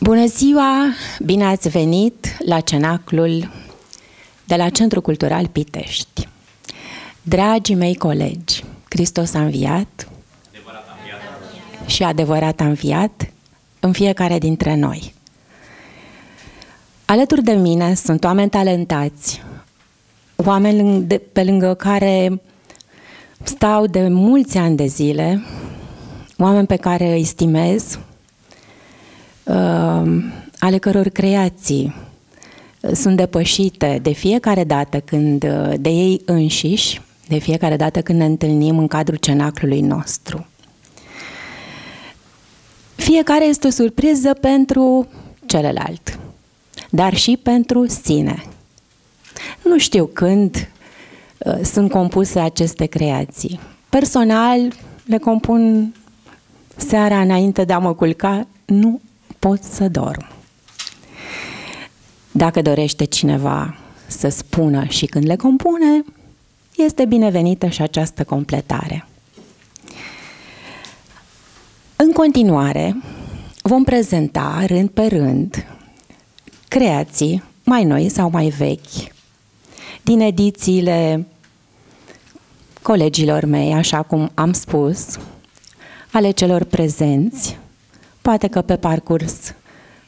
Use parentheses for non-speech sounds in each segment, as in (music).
Bună ziua! Bine ați venit la cenaclul de la Centrul Cultural Pitești. Dragii mei colegi, Hristos a înviat, adevărat a înviat și adevărat a înviat în fiecare dintre noi. Alături de mine sunt oameni talentați, oameni de, pe lângă care stau de mulți ani de zile, oameni pe care îi stimez, uh, ale căror creații sunt depășite de fiecare dată când uh, de ei înșiși, de fiecare dată când ne întâlnim în cadrul cenaclului nostru. Fiecare este o surpriză pentru celălalt, dar și pentru sine. Nu știu când uh, sunt compuse aceste creații. Personal, le compun seara înainte de a mă culca, nu pot să dorm. Dacă dorește cineva să spună și când le compune, este binevenită și această completare. În continuare, vom prezenta rând pe rând creații mai noi sau mai vechi din edițiile colegilor mei, așa cum am spus, ale celor prezenți, poate că pe parcurs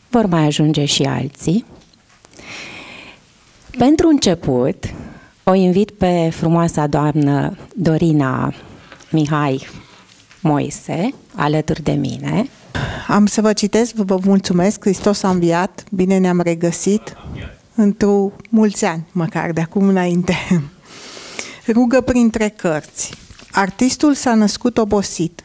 vor mai ajunge și alții. Pentru început, o invit pe frumoasa doamnă Dorina Mihai Moise, alături de mine. Am să vă citesc, vă mulțumesc, Hristos a înviat, bine ne-am regăsit într-o mulți ani, măcar de acum înainte. (laughs) Rugă printre cărți. Artistul s-a născut obosit,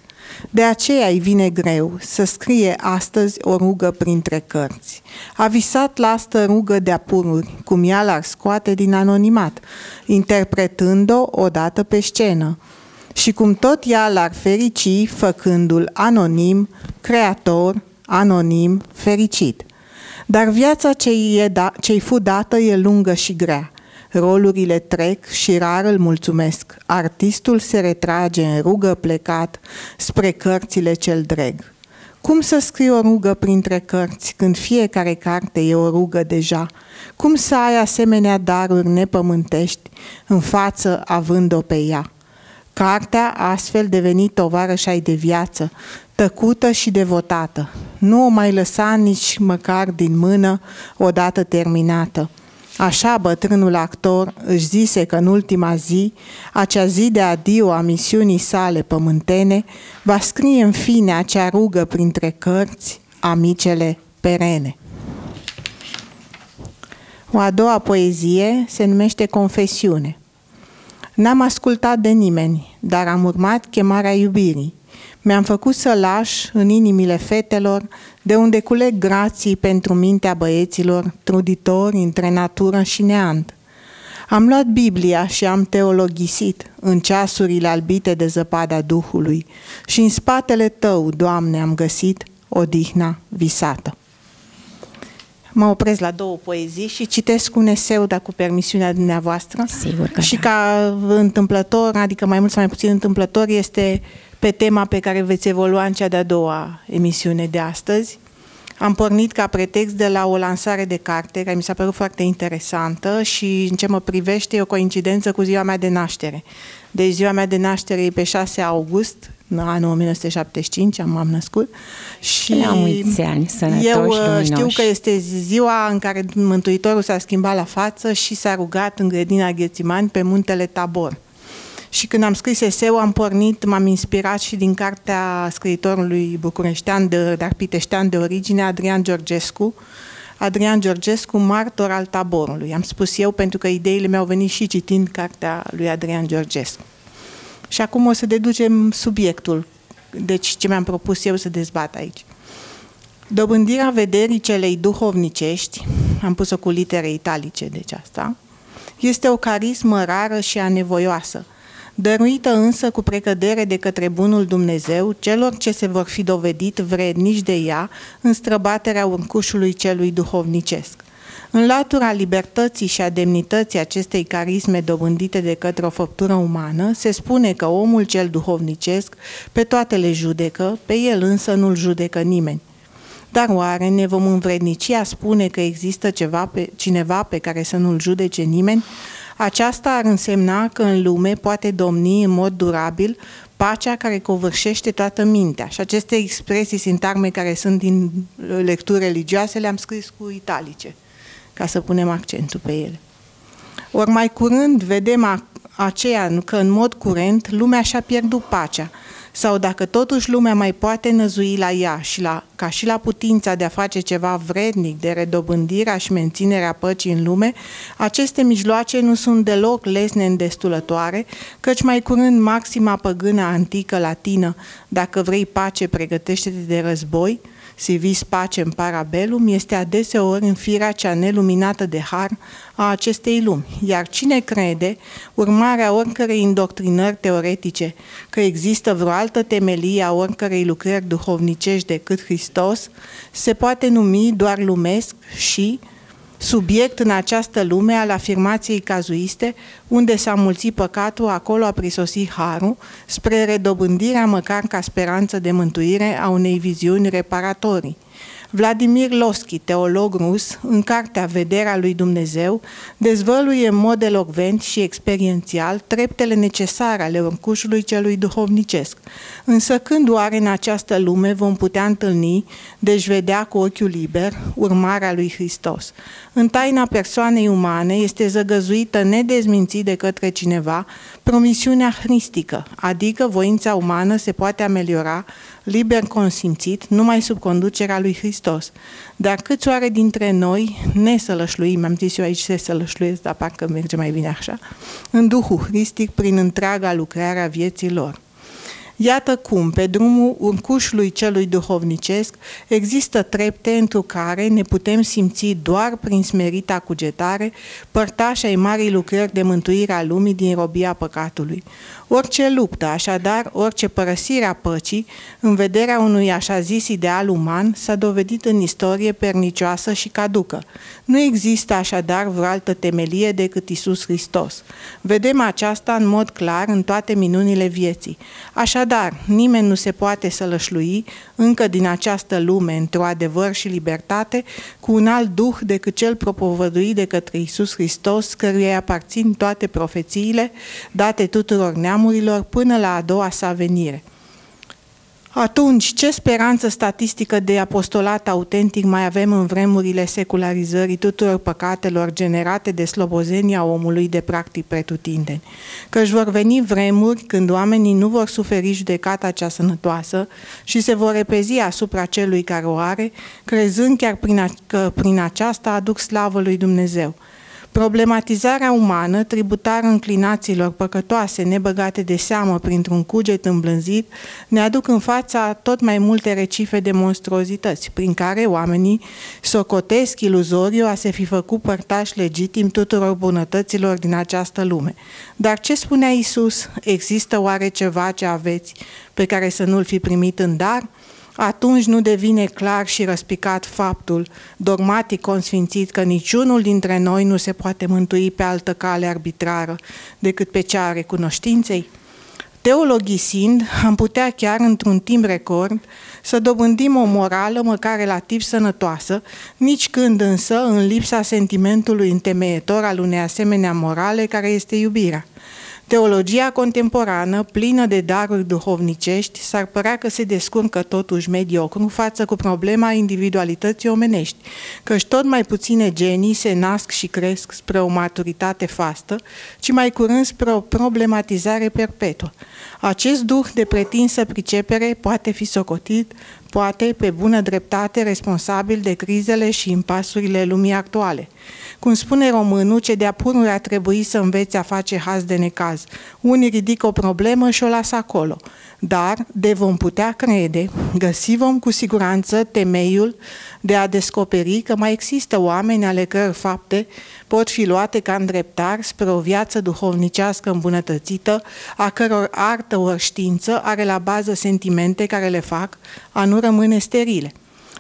de aceea îi vine greu să scrie astăzi o rugă printre cărți. A visat la asta rugă de apururi, cum ea l-ar scoate din anonimat, interpretând-o odată pe scenă. Și cum tot ea l-ar ferici, făcându-l anonim, creator, anonim, fericit. Dar viața ce-i, da, ce fu dată e lungă și grea. Rolurile trec și rar îl mulțumesc. Artistul se retrage în rugă plecat spre cărțile cel dreg. Cum să scriu o rugă printre cărți, când fiecare carte e o rugă deja? Cum să ai asemenea daruri nepământești în față având-o pe ea? Cartea astfel devenit tovarășai de viață, tăcută și devotată. Nu o mai lăsa nici măcar din mână odată terminată. Așa bătrânul actor își zise că în ultima zi, acea zi de adio a misiunii sale pământene, va scrie în fine acea rugă printre cărți, amicele perene. O a doua poezie se numește Confesiune. N-am ascultat de nimeni, dar am urmat chemarea iubirii. Mi-am făcut să laș în inimile fetelor, de unde culeg grații pentru mintea băieților, truditori între natură și neant. Am luat Biblia și am teologisit în ceasurile albite de zăpada Duhului și în spatele Tău, Doamne, am găsit odihna visată. Mă opresc la două poezii și citesc un eseu, dar cu permisiunea dumneavoastră. Sigur că Și da. ca întâmplător, adică mai mult sau mai puțin întâmplător, este pe tema pe care veți evolua în cea de-a doua emisiune de astăzi. Am pornit ca pretext de la o lansare de carte care mi s-a părut foarte interesantă și în ce mă privește e o coincidență cu ziua mea de naștere. Deci ziua mea de naștere e pe 6 august, în anul 1975, am m-am născut. Și La mulți ani, sănătoși, eu uh, luminoși. știu că este ziua în care Mântuitorul s-a schimbat la față și s-a rugat în grădina Ghețimani pe muntele Tabor. Și când am scris eseu, am pornit, m-am inspirat și din cartea scriitorului bucureștean, de, dar piteștean de origine, Adrian Georgescu, Adrian Georgescu, martor al taborului. Am spus eu pentru că ideile mi-au venit și citind cartea lui Adrian Georgescu. Și acum o să deducem subiectul, deci ce mi-am propus eu să dezbat aici. Dobândirea vederii celei duhovnicești, am pus-o cu litere italice, deci asta, este o carismă rară și anevoioasă, dăruită însă cu precădere de către bunul Dumnezeu celor ce se vor fi dovedit vrednici de ea în străbaterea urcușului celui duhovnicesc. În latura libertății și a demnității acestei carisme dobândite de către o făptură umană, se spune că omul cel duhovnicesc pe toate le judecă, pe el însă nu-l judecă nimeni. Dar oare ne vom învrednici a spune că există ceva pe, cineva pe care să nu-l judece nimeni? Aceasta ar însemna că în lume poate domni în mod durabil pacea care covârșește toată mintea. Și aceste expresii sintagme care sunt din lecturi religioase le-am scris cu italice, ca să punem accentul pe ele. Ori mai curând vedem aceea că în mod curent lumea și-a pierdut pacea, sau dacă totuși lumea mai poate năzui la ea și la, ca și la putința de a face ceva vrednic de redobândirea și menținerea păcii în lume, aceste mijloace nu sunt deloc lesne îndestulătoare, căci mai curând maxima păgână antică latină, dacă vrei pace, pregătește-te de război, si vis pacem parabellum, este adeseori în firea cea neluminată de har a acestei lumi. Iar cine crede, urmarea oricărei indoctrinări teoretice, că există vreo altă temelie a oricărei lucrări duhovnicești decât Hristos, se poate numi doar lumesc și, subiect în această lume al afirmației cazuiste, unde s-a mulțit păcatul, acolo a prisosit harul, spre redobândirea măcar ca speranță de mântuire a unei viziuni reparatorii. Vladimir Loschi, teolog rus, în cartea Vederea lui Dumnezeu, dezvăluie în mod elocvent și experiențial treptele necesare ale urcușului celui duhovnicesc. Însă când oare în această lume vom putea întâlni, deci vedea cu ochiul liber, urmarea lui Hristos? În taina persoanei umane este zăgăzuită nedezmințit de către cineva promisiunea hristică, adică voința umană se poate ameliora liber consimțit, numai sub conducerea lui Hristos. Dar câți oare dintre noi ne sălășluim, am zis eu aici se sălășluiesc, dar parcă merge mai bine așa, în Duhul Hristic prin întreaga lucrare a vieții lor. Iată cum, pe drumul urcușului celui duhovnicesc, există trepte într care ne putem simți doar prin smerita cugetare, părtașa ai marii lucrări de mântuire a lumii din robia păcatului. Orice luptă, așadar, orice părăsire a păcii, în vederea unui așa zis ideal uman, s-a dovedit în istorie pernicioasă și caducă. Nu există așadar vreo altă temelie decât Isus Hristos. Vedem aceasta în mod clar în toate minunile vieții. Așadar, nimeni nu se poate sălășlui încă din această lume într-o adevăr și libertate cu un alt duh decât cel propovăduit de către Isus Hristos, căruia aparțin toate profețiile date tuturor neamurilor neamurilor până la a doua sa venire. Atunci, ce speranță statistică de apostolat autentic mai avem în vremurile secularizării tuturor păcatelor generate de slobozenia omului de practic pretutindeni? Că își vor veni vremuri când oamenii nu vor suferi judecata cea sănătoasă și se vor repezi asupra celui care o are, crezând chiar prin că prin aceasta aduc slavă lui Dumnezeu – Problematizarea umană, tributară înclinațiilor păcătoase nebăgate de seamă printr-un cuget îmblânzit, ne aduc în fața tot mai multe recife de monstruozități, prin care oamenii socotesc iluzoriu a se fi făcut părtaș legitim tuturor bunătăților din această lume. Dar ce spunea Isus? Există oare ceva ce aveți pe care să nu-l fi primit în dar? Atunci nu devine clar și răspicat faptul, dogmatic consfințit, că niciunul dintre noi nu se poate mântui pe altă cale arbitrară decât pe cea a recunoștinței? Teologisind, am putea chiar într-un timp record să dobândim o morală măcar relativ sănătoasă, nici când însă în lipsa sentimentului întemeietor al unei asemenea morale care este iubirea. Teologia contemporană, plină de daruri duhovnicești, s-ar părea că se descurcă totuși mediocru față cu problema individualității omenești, căci tot mai puține genii se nasc și cresc spre o maturitate fastă, ci mai curând spre o problematizare perpetuă. Acest duh de pretinsă pricepere poate fi socotit poate, pe bună dreptate, responsabil de crizele și impasurile lumii actuale. Cum spune românul, ce de-a pururi a trebuit să înveți a face haz de necaz. Unii ridică o problemă și o lasă acolo. Dar, de vom putea crede, găsi vom cu siguranță temeiul de a descoperi că mai există oameni ale căror fapte pot fi luate ca îndreptar spre o viață duhovnicească îmbunătățită, a căror artă ori știință are la bază sentimente care le fac a nu rămâne sterile.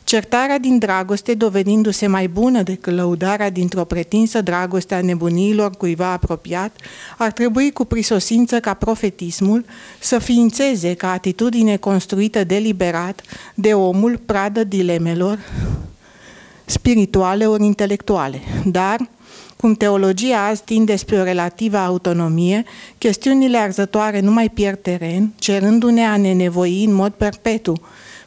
Certarea din dragoste, dovedindu-se mai bună decât lăudarea dintr-o pretinsă dragoste a nebuniilor cuiva apropiat, ar trebui cu prisosință ca profetismul să ființeze ca atitudine construită deliberat de omul pradă dilemelor spirituale ori intelectuale. Dar, cum teologia azi tinde spre o relativă autonomie, chestiunile arzătoare nu mai pierd teren, cerându-ne a ne nevoi în mod perpetu.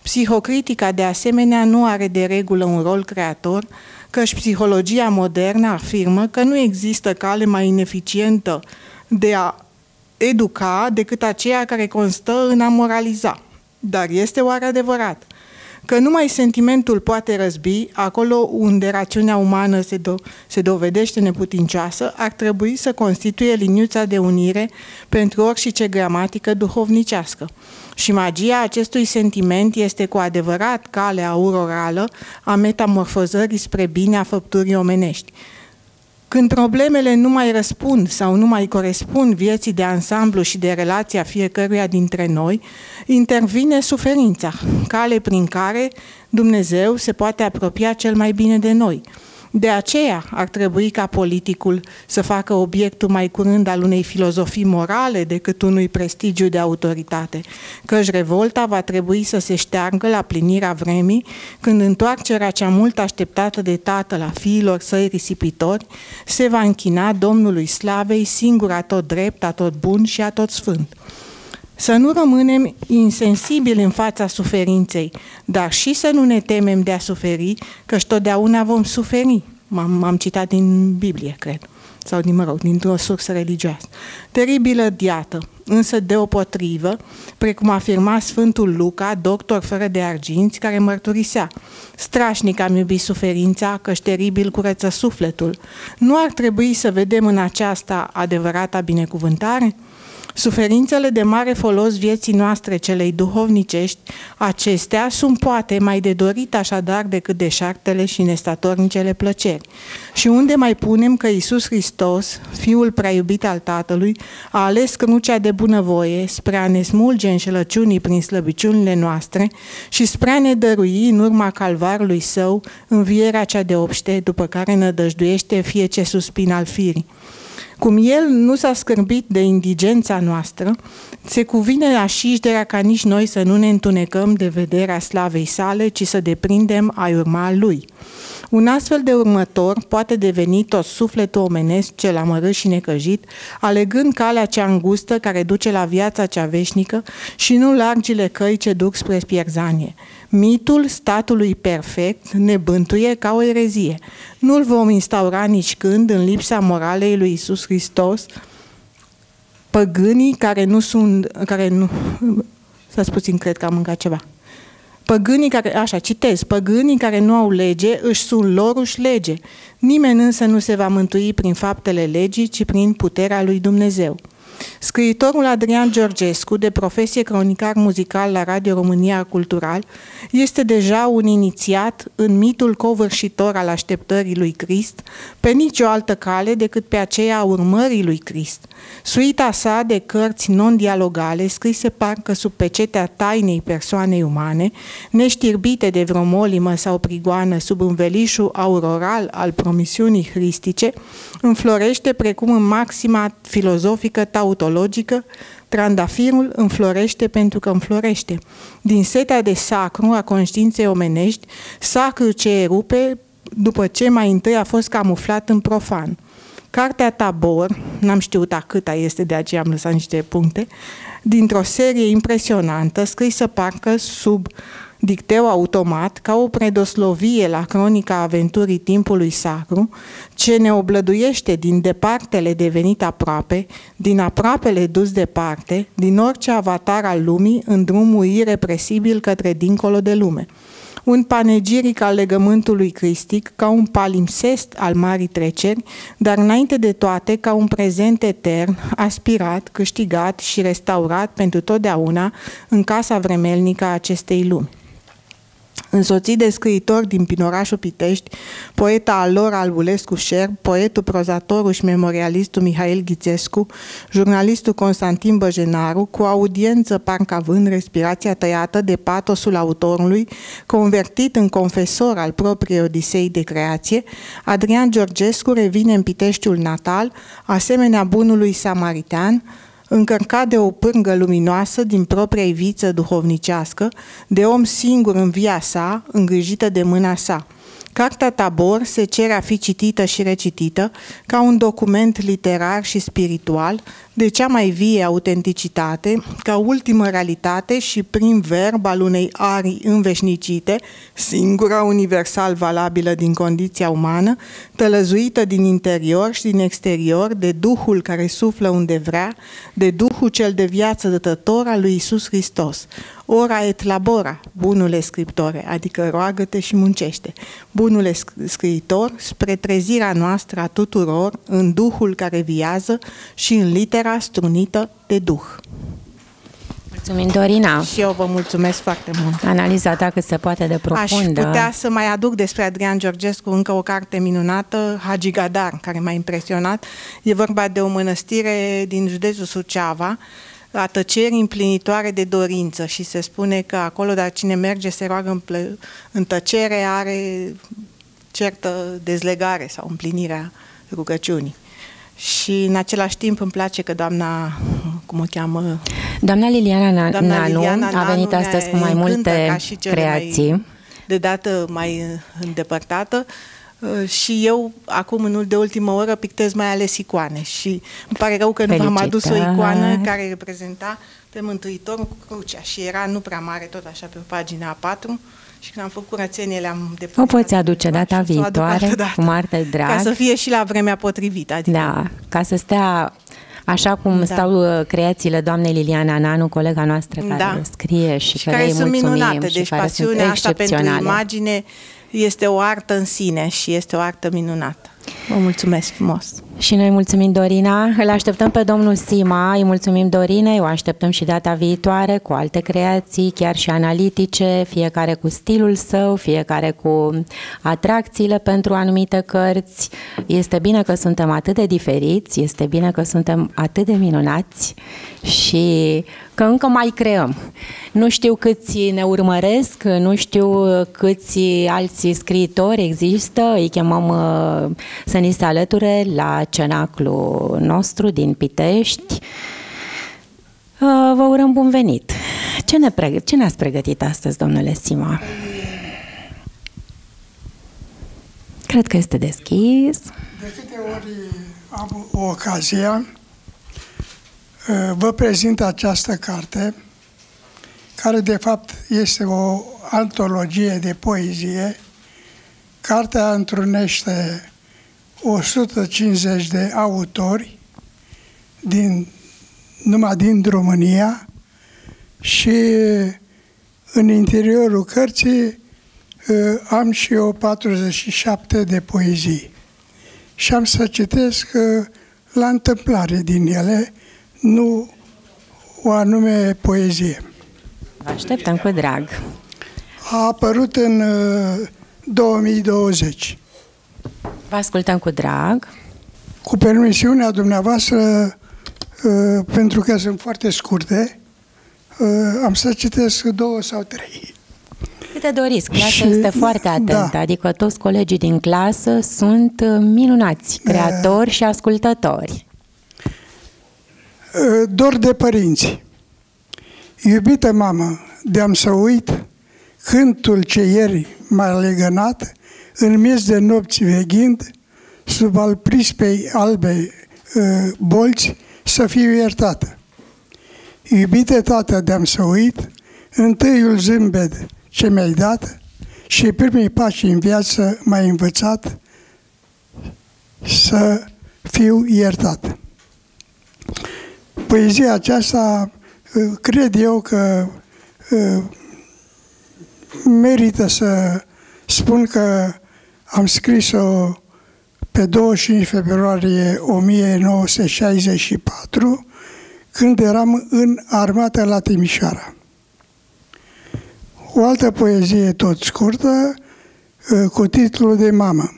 Psihocritica, de asemenea, nu are de regulă un rol creator, căci psihologia modernă afirmă că nu există cale mai ineficientă de a educa decât aceea care constă în a moraliza. Dar este oare adevărat? Că numai sentimentul poate răzbi, acolo unde rațiunea umană se, do- se dovedește neputincioasă, ar trebui să constituie liniuța de unire pentru orice gramatică duhovnicească. Și magia acestui sentiment este cu adevărat calea aurorală a metamorfozării spre bine a făpturii omenești. Când problemele nu mai răspund sau nu mai corespund vieții de ansamblu și de relația fiecăruia dintre noi, intervine suferința, cale prin care Dumnezeu se poate apropia cel mai bine de noi – de aceea ar trebui ca politicul să facă obiectul mai curând al unei filozofii morale decât unui prestigiu de autoritate, căci revolta va trebui să se șteargă la plinirea vremii, când întoarcerea cea mult așteptată de tată la fiilor săi risipitori se va închina Domnului Slavei, singur tot drept, a tot bun și a tot sfânt. Să nu rămânem insensibili în fața suferinței, dar și să nu ne temem de a suferi, căci totdeauna vom suferi. M-am, am citat din Biblie, cred, sau din, mă rog, dintr-o sursă religioasă. Teribilă diată, însă deopotrivă, precum afirma Sfântul Luca, doctor fără de arginți, care mărturisea. Strașnic am iubit suferința, căci teribil curăță sufletul. Nu ar trebui să vedem în aceasta adevărata binecuvântare? Suferințele de mare folos vieții noastre celei duhovnicești, acestea sunt poate mai de dorit așadar decât deșartele și nestatornicele plăceri. Și unde mai punem că Iisus Hristos, Fiul prea iubit al Tatălui, a ales crucea de bunăvoie spre a ne smulge înșelăciunii prin slăbiciunile noastre și spre a ne dărui în urma calvarului său învierea cea de obște, după care nădăjduiește fie ce suspin al firii. Cum el nu s-a scârbit de indigența noastră, se cuvine așișderea ca nici noi să nu ne întunecăm de vederea slavei sale, ci să deprindem a urma lui. Un astfel de următor poate deveni tot sufletul omenesc cel amărât și necăjit, alegând calea cea îngustă care duce la viața cea veșnică și nu largile căi ce duc spre pierzanie. Mitul statului perfect ne bântuie ca o erezie. Nu-l vom instaura nici când, în lipsa moralei lui Isus Hristos, păgânii care nu sunt, care nu, să puțin, cred că am mâncat ceva. Păgânii care, așa, citez, păgânii care nu au lege își sunt loruși lege. Nimeni însă nu se va mântui prin faptele legii, ci prin puterea lui Dumnezeu. Scriitorul Adrian Georgescu, de profesie cronicar muzical la Radio România Cultural, este deja un inițiat în mitul covârșitor al așteptării lui Crist, pe nicio altă cale decât pe aceea a urmării lui Crist. Suita sa de cărți non-dialogale, scrise parcă sub pecetea tainei persoanei umane, neștirbite de vreo molimă sau prigoană sub învelișul auroral al promisiunii hristice, înflorește precum în maxima filozofică tautologică, trandafirul înflorește pentru că înflorește. Din setea de sacru a conștiinței omenești, sacru ce erupe după ce mai întâi a fost camuflat în profan. Cartea Tabor, n-am știut a câta este, de aceea am lăsat niște puncte, dintr-o serie impresionantă, scrisă parcă sub dicteu automat, ca o predoslovie la cronica aventurii timpului sacru, ce ne oblăduiește din departele devenit aproape, din aproapele dus departe, din orice avatar al lumii în drumul irepresibil către dincolo de lume un panegiric al legământului cristic, ca un palimpsest al marii treceri, dar înainte de toate ca un prezent etern, aspirat, câștigat și restaurat pentru totdeauna în casa vremelnică a acestei lumi. Însoțit de scriitori din Pinorașul Pitești, poeta Alor Albulescu Șerb, poetul, prozatorul și memorialistul Mihail Ghițescu, jurnalistul Constantin Băjenaru, cu audiență parcă având respirația tăiată de patosul autorului, convertit în confesor al propriei odisei de creație, Adrian Georgescu revine în Piteștiul natal, asemenea bunului samaritean, încărcat de o pârgă luminoasă din propria viță duhovnicească, de om singur în via sa, îngrijită de mâna sa – Cartea Tabor se cere a fi citită și recitită ca un document literar și spiritual de cea mai vie autenticitate, ca ultimă realitate și prin verb al unei arii înveșnicite, singura universal valabilă din condiția umană, tălăzuită din interior și din exterior de Duhul care suflă unde vrea, de Duhul cel de viață dătător al lui Isus Hristos. Ora et labora, bunule scriptore, adică roagă-te și muncește. Bunule scriitor, spre trezirea noastră a tuturor în Duhul care viază și în litera strunită de Duh. Mulțumim, Dorina. Și eu vă mulțumesc foarte mult. Analiza ta cât se poate de profundă. Aș putea să mai aduc despre Adrian Georgescu încă o carte minunată, Hagi Gadar, care m-a impresionat. E vorba de o mănăstire din județul Suceava, a tăcerii împlinitoare de dorință și se spune că acolo, dar cine merge se roagă în, plă- în tăcere, are certă dezlegare sau împlinirea rugăciunii. Și în același timp îmi place că doamna, cum o cheamă? Doamna Liliana, doamna Nanu Liliana a venit astăzi cu mai multe creații. Mai, de dată mai îndepărtată, Uh, și eu, acum, în de ultimă oră, pictez mai ales icoane și îmi pare rău că nu v-am adus o icoană care reprezenta pe Mântuitorul cu crucea și era nu prea mare, tot așa, pe pagina 4 și când am făcut curățenie le-am depus. O poți aduce data viitoare, dată, cu marte drag. Ca să fie și la vremea potrivită. Adică... Da, ca să stea Așa cum da. stau uh, creațiile doamnei Liliana Nanu, colega noastră care da. scrie și, și care, care sunt minunate. Deci și pasiunea asta pentru imagine este o artă în sine și este o artă minunată. Vă mulțumesc frumos! Și noi mulțumim, Dorina. Îl așteptăm pe domnul Sima, îi mulțumim Dorinei, o așteptăm și data viitoare cu alte creații, chiar și analitice, fiecare cu stilul său, fiecare cu atracțiile pentru anumite cărți. Este bine că suntem atât de diferiți, este bine că suntem atât de minunați și că încă mai creăm. Nu știu câți ne urmăresc, nu știu câți alți scriitori există, îi chemăm uh, să ni se alăture la cenaclu nostru din Pitești. Uh, vă urăm bun venit! Ce, ne pregă- ce ne-ați pregătit astăzi, domnule Sima? Cred că este deschis. De câte ori am o ocazie, uh, vă prezint această carte, care de fapt este o antologie de poezie. Cartea întrunește 150 de autori din, numai din România și în interiorul cărții uh, am și eu 47 de poezii. Și am să citesc uh, la întâmplare din ele, nu o anume poezie. Așteptăm cu drag. A apărut în 2020. Uh, Vă ascultăm cu drag. Cu permisiunea dumneavoastră, uh, pentru că sunt foarte scurte, uh, am să citesc două sau trei. Câte doriți, clasa și, este foarte atentă, da. adică toți colegii din clasă sunt uh, minunați, creatori și ascultători. Dor de părinți. Iubită mamă, de-am să uit cântul ce ieri m-a legănat în miez de nopți veghind, sub al prispei albe uh, bolți, să fiu iertată. Iubite tată, de-am să uit, întâiul zâmbet ce mi-ai dat și primii pași în viață m-ai învățat să fiu iertat. Poezia aceasta uh, cred eu că uh, merită să spun că am scris-o pe 25 februarie 1964, când eram în armată la Timișoara. O altă poezie tot scurtă, ă, cu titlul de Mamă.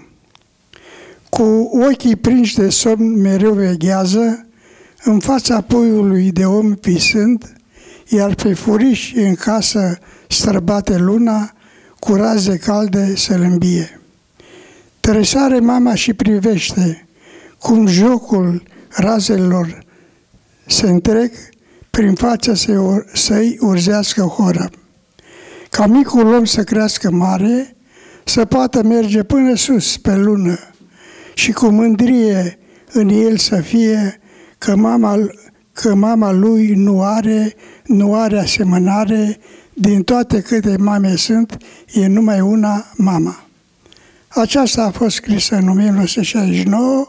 Cu ochii prinși de somn mereu veghează, în fața puiului de om visând, iar pe furiș în casă străbate luna, cu raze calde să-l îmbie. Tresare mama și privește cum jocul razelor se întrec prin fața să-i urzească hora. Ca micul om să crească mare, să poată merge până sus pe lună și cu mândrie în el să fie că mama, că mama lui nu are, nu are asemănare, din toate câte mame sunt, e numai una mama. Aceasta a fost scrisă în 1969,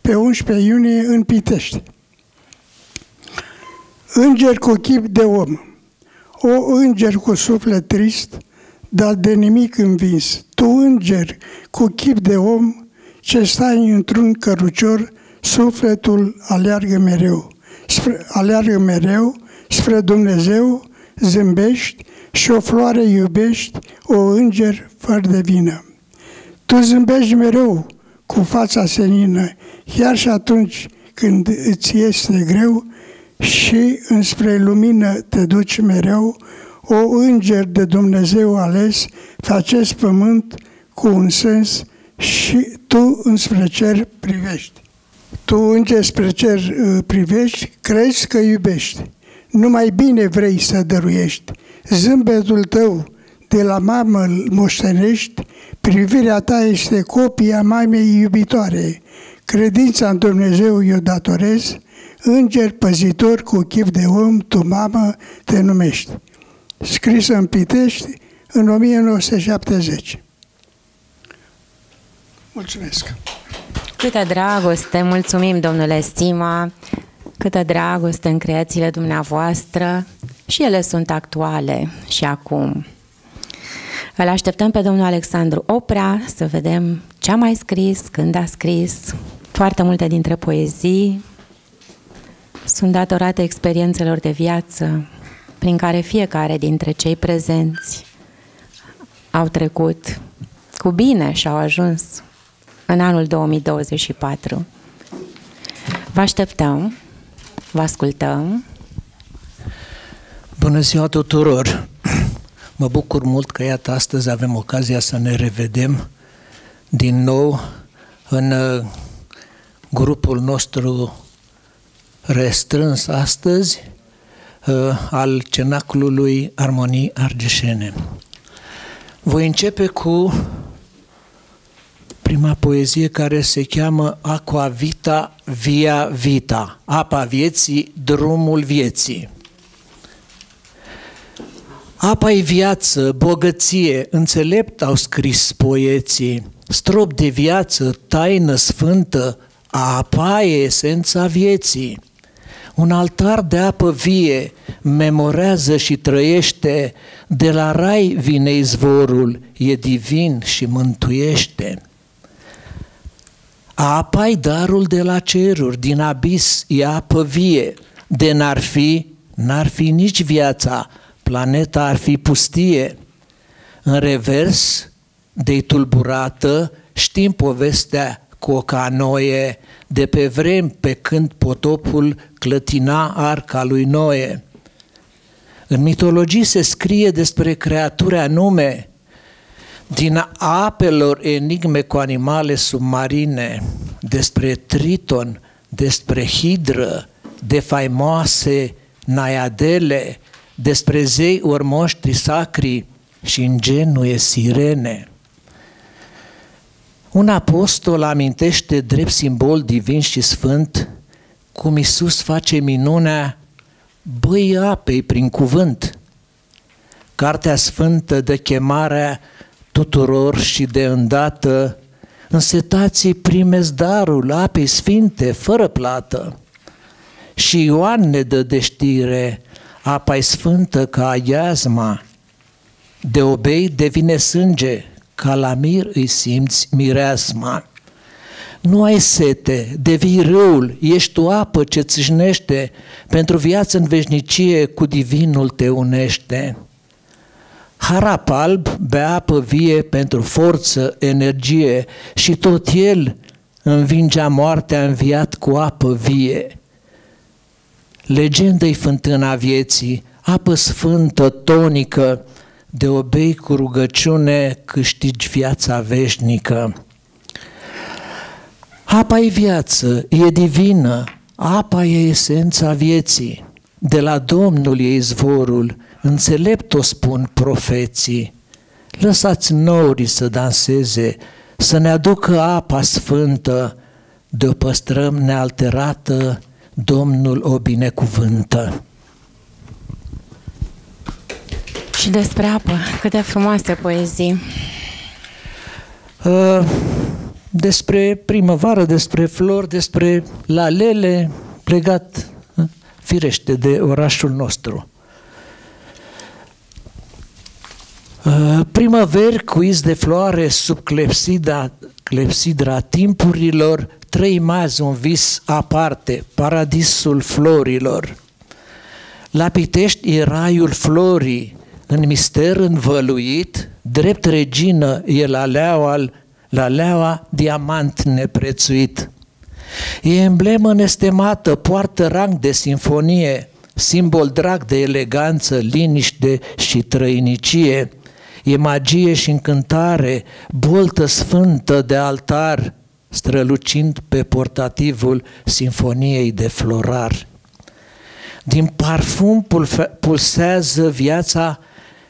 pe 11 iunie, în Pitești. Înger cu chip de om, o înger cu suflet trist, dar de nimic învins. Tu înger cu chip de om, ce stai într-un cărucior, sufletul aleargă mereu. Spre, aleargă mereu spre Dumnezeu, zâmbești și o floare iubești, o înger fără de vină. Tu zâmbești mereu cu fața senină, chiar și atunci când îți este greu și înspre lumină te duci mereu, o înger de Dumnezeu ales pe acest pământ cu un sens și tu înspre cer privești. Tu înger spre cer uh, privești, crezi că iubești. Numai bine vrei să dăruiești. Zâmbetul tău de la mamă îl moștenești, privirea ta este copia mamei iubitoare. Credința în Dumnezeu i-o datorez, înger păzitor cu chip de om, tu mamă te numești. Scrisă în Pitești în 1970. Mulțumesc! Câtă dragoste, mulțumim, domnule Stima, câtă dragoste în creațiile dumneavoastră și ele sunt actuale și acum. Îl așteptăm pe domnul Alexandru Oprea să vedem ce a mai scris, când a scris. Foarte multe dintre poezii sunt datorate experiențelor de viață prin care fiecare dintre cei prezenți au trecut cu bine și au ajuns în anul 2024. Vă așteptăm, vă ascultăm. Bună ziua tuturor! Mă bucur mult că iată astăzi avem ocazia să ne revedem din nou în uh, grupul nostru restrâns astăzi uh, al cenaclului Armonii Argeșene. Voi începe cu prima poezie care se cheamă Aqua Vita Via Vita, apa vieții, drumul vieții. Apa e viață, bogăție, înțelept au scris poeții, strop de viață, taină sfântă, apa e esența vieții. Un altar de apă vie memorează și trăiește, de la rai vine izvorul, e divin și mântuiește. Apa e darul de la ceruri, din abis e apă vie, de n-ar fi, n-ar fi nici viața, planeta ar fi pustie. În revers, de tulburată, știm povestea cu o canoie de pe vrem pe când potopul clătina arca lui Noe. În mitologii se scrie despre creatura nume din apelor enigme cu animale submarine, despre Triton, despre Hidră, de faimoase naiadele, despre zei urmoștri sacri și ingenue sirene. Un apostol amintește drept simbol divin și sfânt cum Isus face minunea băi apei prin cuvânt. Cartea Sfântă de chemarea tuturor și de îndată însetații primes darul apei sfinte, fără plată. Și Ioan ne dă de știre apa e sfântă ca iazma, de obei devine sânge, ca la mir îi simți mireasma. Nu ai sete, devii râul, ești o apă ce țâșnește, pentru viață în veșnicie cu divinul te unește. Harap alb bea apă vie pentru forță, energie și tot el învingea moartea înviat cu apă vie. Legendă-i fântâna vieții, apă sfântă, tonică, de obei cu rugăciune câștigi viața veșnică. Apa e viață, e divină, apa e esența vieții. De la Domnul e izvorul, înțelept o spun profeții. Lăsați norii să danseze, să ne aducă apa sfântă, de o păstrăm nealterată, Domnul o binecuvântă. Și despre apă, câte frumoase poezii. Uh, despre primăvară, despre flori, despre lalele, legat uh, firește de orașul nostru. Uh, primăveri cu iz de floare sub clepsida, clepsidra timpurilor, trei mazi un vis aparte, paradisul florilor. La Pitești e raiul florii, în mister învăluit, drept regină e la leaua, la leaua diamant neprețuit. E emblemă nestemată, poartă rang de sinfonie, simbol drag de eleganță, liniște și trăinicie. E magie și încântare, boltă sfântă de altar, strălucind pe portativul sinfoniei de florar. Din parfum pulsează viața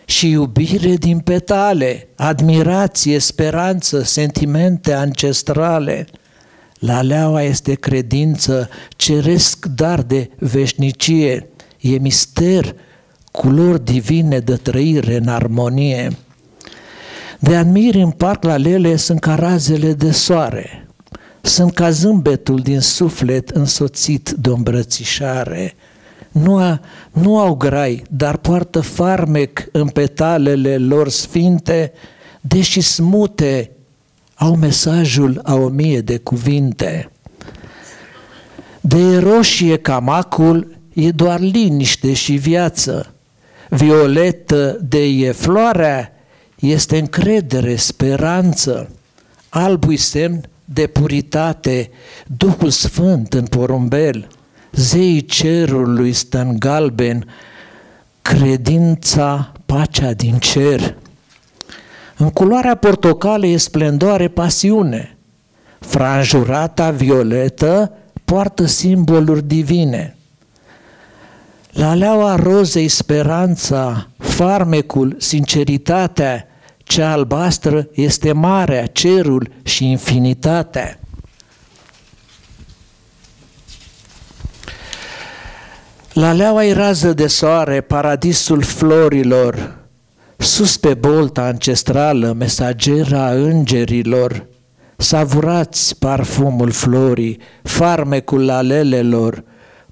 și iubire din petale, admirație, speranță, sentimente ancestrale. La leaua este credință, ceresc dar de veșnicie, e mister, culori divine de trăire în armonie. De admiri în parc la lele sunt ca razele de soare, sunt ca zâmbetul din suflet însoțit de o îmbrățișare, nu, a, nu au grai, dar poartă farmec în petalele lor sfinte, deși smute au mesajul a o mie de cuvinte. De roșie camacul e doar liniște și viață, violetă de e floarea este încredere, speranță, albui semn de puritate, Duhul Sfânt în porumbel – zeii cerului stă în galben, credința, pacea din cer. În culoarea portocale e splendoare, pasiune. Franjurata violetă poartă simboluri divine. La leaua rozei speranța, farmecul, sinceritatea, cea albastră este marea, cerul și infinitatea. La leaua rază de soare, paradisul florilor, sus pe bolta ancestrală, mesagera îngerilor, savurați parfumul florii, farmecul lalelelor,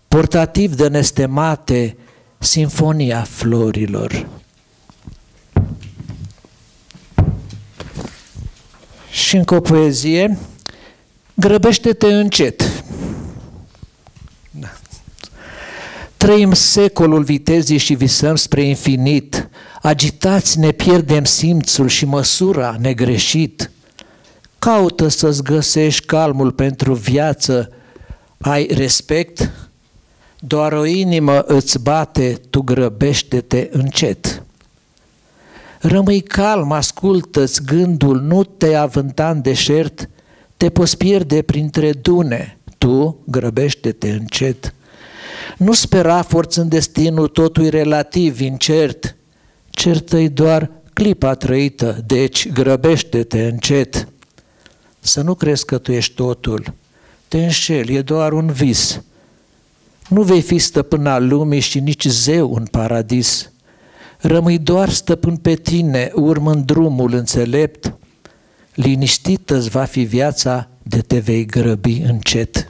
portativ de nestemate, sinfonia florilor. Și încă o poezie, grăbește-te încet, Trăim secolul vitezii și visăm spre infinit. Agitați ne pierdem simțul și măsura negreșit. Caută să-ți găsești calmul pentru viață. Ai respect? Doar o inimă îți bate, tu grăbește-te încet. Rămâi calm, ascultă-ți gândul, nu te avânta în deșert, te poți pierde printre dune, tu grăbește-te încet. Nu spera forțând destinul, totul relativ, incert. Certă-i doar clipa trăită, deci grăbește-te încet. Să nu crezi că tu ești totul. Te înșeli, e doar un vis. Nu vei fi stăpân al lumii și nici zeu în paradis. Rămâi doar stăpân pe tine, urmând drumul înțelept. Liniștită-ți va fi viața de te vei grăbi încet.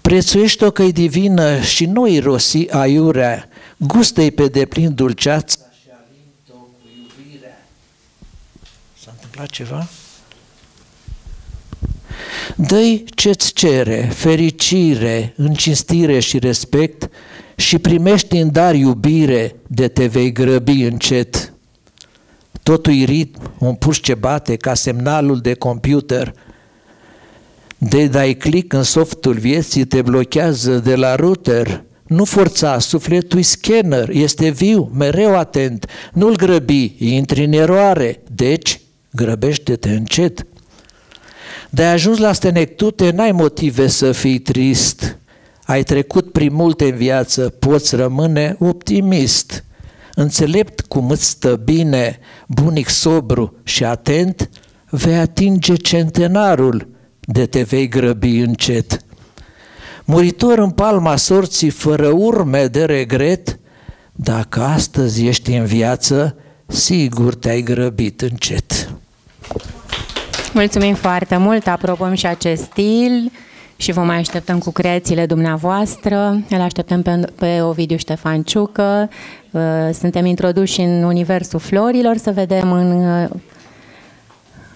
Prețuiește-o că e divină și nu i rosi aiurea, gustă-i pe deplin dulceața și alintă-o cu iubirea. S-a întâmplat ceva? Dă-i ce-ți cere, fericire, încinstire și respect și primești în dar iubire de te vei grăbi încet. Totul ritm, un puș ce bate ca semnalul de computer. De dai click în softul vieții te blochează de la router. Nu forța, sufletul scanner, este viu, mereu atent, nu-l grăbi, intri în eroare, deci grăbește-te încet. De ajuns la stenectute, n-ai motive să fii trist. Ai trecut prin multe în viață, poți rămâne optimist. Înțelept cum îți stă bine, bunic sobru și atent, vei atinge centenarul de te vei grăbi încet. Muritor în palma sorții fără urme de regret, dacă astăzi ești în viață, sigur te-ai grăbit încet. Mulțumim foarte mult, aprobăm și acest stil și vă mai așteptăm cu creațiile dumneavoastră. Îl așteptăm pe, pe Ovidiu Ștefanciucă. Uh, suntem introduși în universul florilor să vedem în, uh,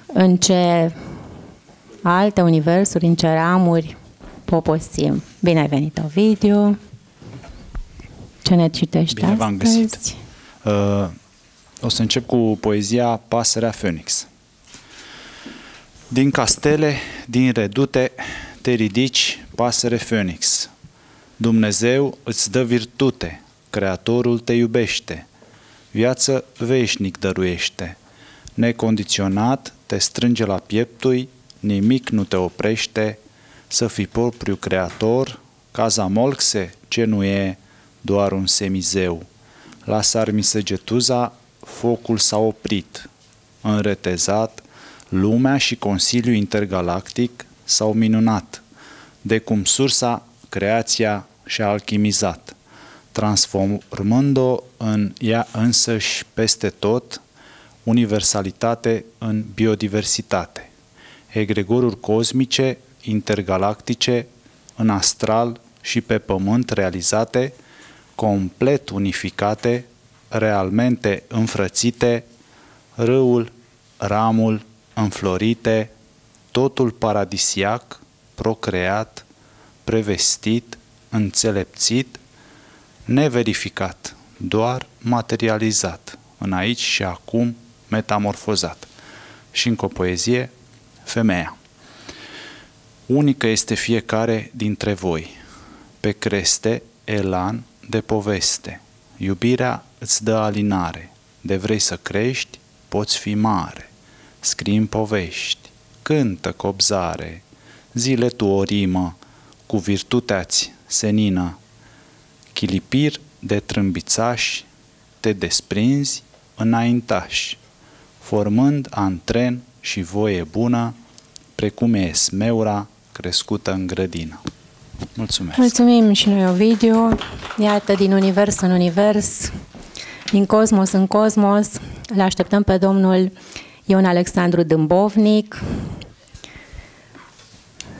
în ce alte universuri, în ce ramuri poposim. Bine ai venit, Ovidiu! Ce ne citești Bine v-am găsit! Uh, o să încep cu poezia Pasărea Phoenix. Din castele, din redute, te ridici, pasăre Phoenix. Dumnezeu îți dă virtute, Creatorul te iubește, viață veșnic dăruiește, necondiționat te strânge la pieptui, nimic nu te oprește, să fii propriu creator, caza molxe, ce nu e, doar un semizeu. La Sarmisegetuza focul s-a oprit, înretezat, lumea și Consiliul Intergalactic s-au minunat de cum sursa, creația și-a alchimizat, transformând-o în ea însăși peste tot, universalitate în biodiversitate, egregoruri cosmice, intergalactice, în astral și pe pământ realizate, complet unificate, realmente înfrățite, râul, ramul, înflorite, totul paradisiac, procreat, prevestit, înțelepțit, neverificat, doar materializat, în aici și acum metamorfozat. Și încă o poezie, femeia. Unică este fiecare dintre voi, pe creste, elan de poveste. Iubirea îți dă alinare, de vrei să crești, poți fi mare. Scrii în povești, cântă cobzare, zile tu o rimă, cu virtutea-ți senină. Chilipir de trâmbițași, te desprinzi înaintași, formând antren și voie bună, precum e smeura crescută în grădină. Mulțumesc! Mulțumim și noi, Ovidiu. Iată, din univers în univers, din cosmos în cosmos, le așteptăm pe domnul Ion Alexandru Dâmbovnic,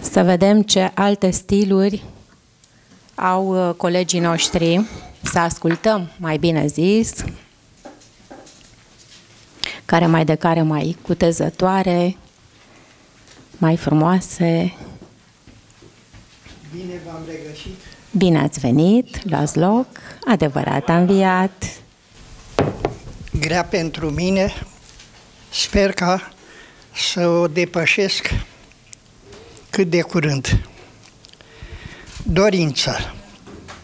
să vedem ce alte stiluri au uh, colegii noștri, să ascultăm, mai bine zis, care mai de care mai cutezătoare, mai frumoase. Bine v-am regăsit. Bine ați venit, luați loc, adevărat am înviat. Grea pentru mine, Sper ca să o depășesc cât de curând. Dorința.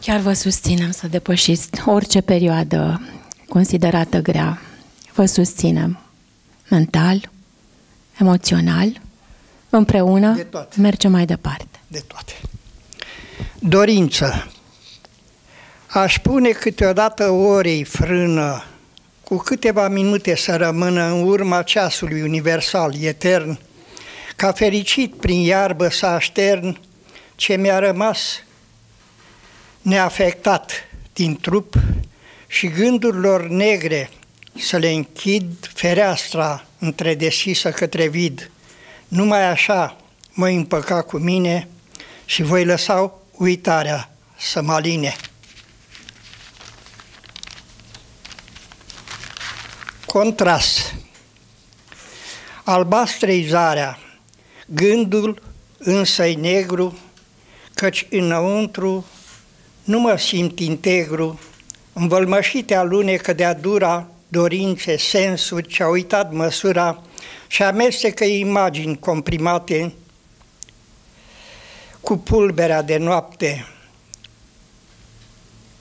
Chiar vă susținem să depășiți orice perioadă considerată grea. Vă susținem mental, emoțional, împreună de toate. mergem mai departe. De toate. Dorință. Aș pune câteodată orei frână cu câteva minute să rămână în urma ceasului universal, etern, ca fericit prin iarbă să aștern ce mi-a rămas neafectat din trup și gândurilor negre să le închid fereastra între deschisă către vid. Numai așa mă împăca cu mine și voi lăsa uitarea să mă aline. Contrast. Albastrei zarea, gândul însă negru, căci înăuntru nu mă simt integru, învălmășite alunecă de-a dura dorințe, sensuri ce-au uitat măsura și amestecă imagini comprimate cu pulberea de noapte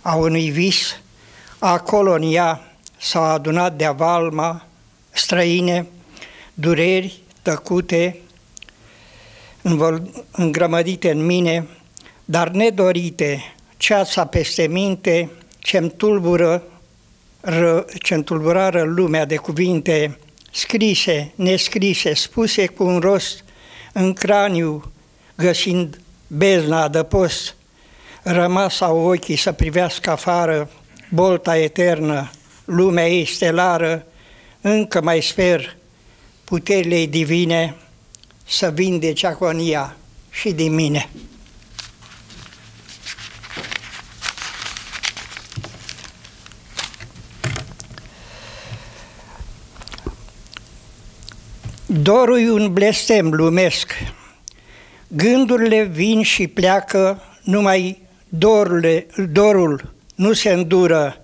a unui vis, acolo în ea s-au adunat de avalma străine, dureri tăcute, îngrămădite în mine, dar nedorite, ceața peste minte, ce-mi tulbură, ră, ce-mi tulburară lumea de cuvinte scrise, nescrise, spuse cu un rost în craniu, găsind bezna adăpost, rămas au ochii să privească afară, bolta eternă, lumea ei stelară, încă mai sper puterile divine să vindece agonia și din mine. Dorul e un blestem lumesc. Gândurile vin și pleacă, numai dorurile, dorul nu se îndură,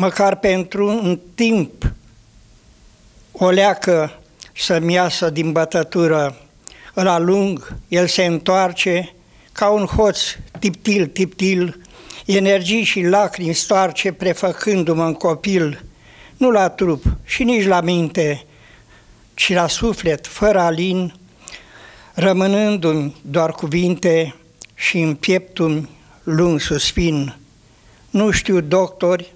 măcar pentru un timp o leacă să-mi iasă din bătătură. Îl alung, el se întoarce ca un hoț, tiptil, tiptil, energii și lacrimi stoarce, prefăcându-mă în copil, nu la trup și nici la minte, ci la suflet, fără alin, rămânându-mi doar cuvinte și în pieptul lung suspin. Nu știu doctori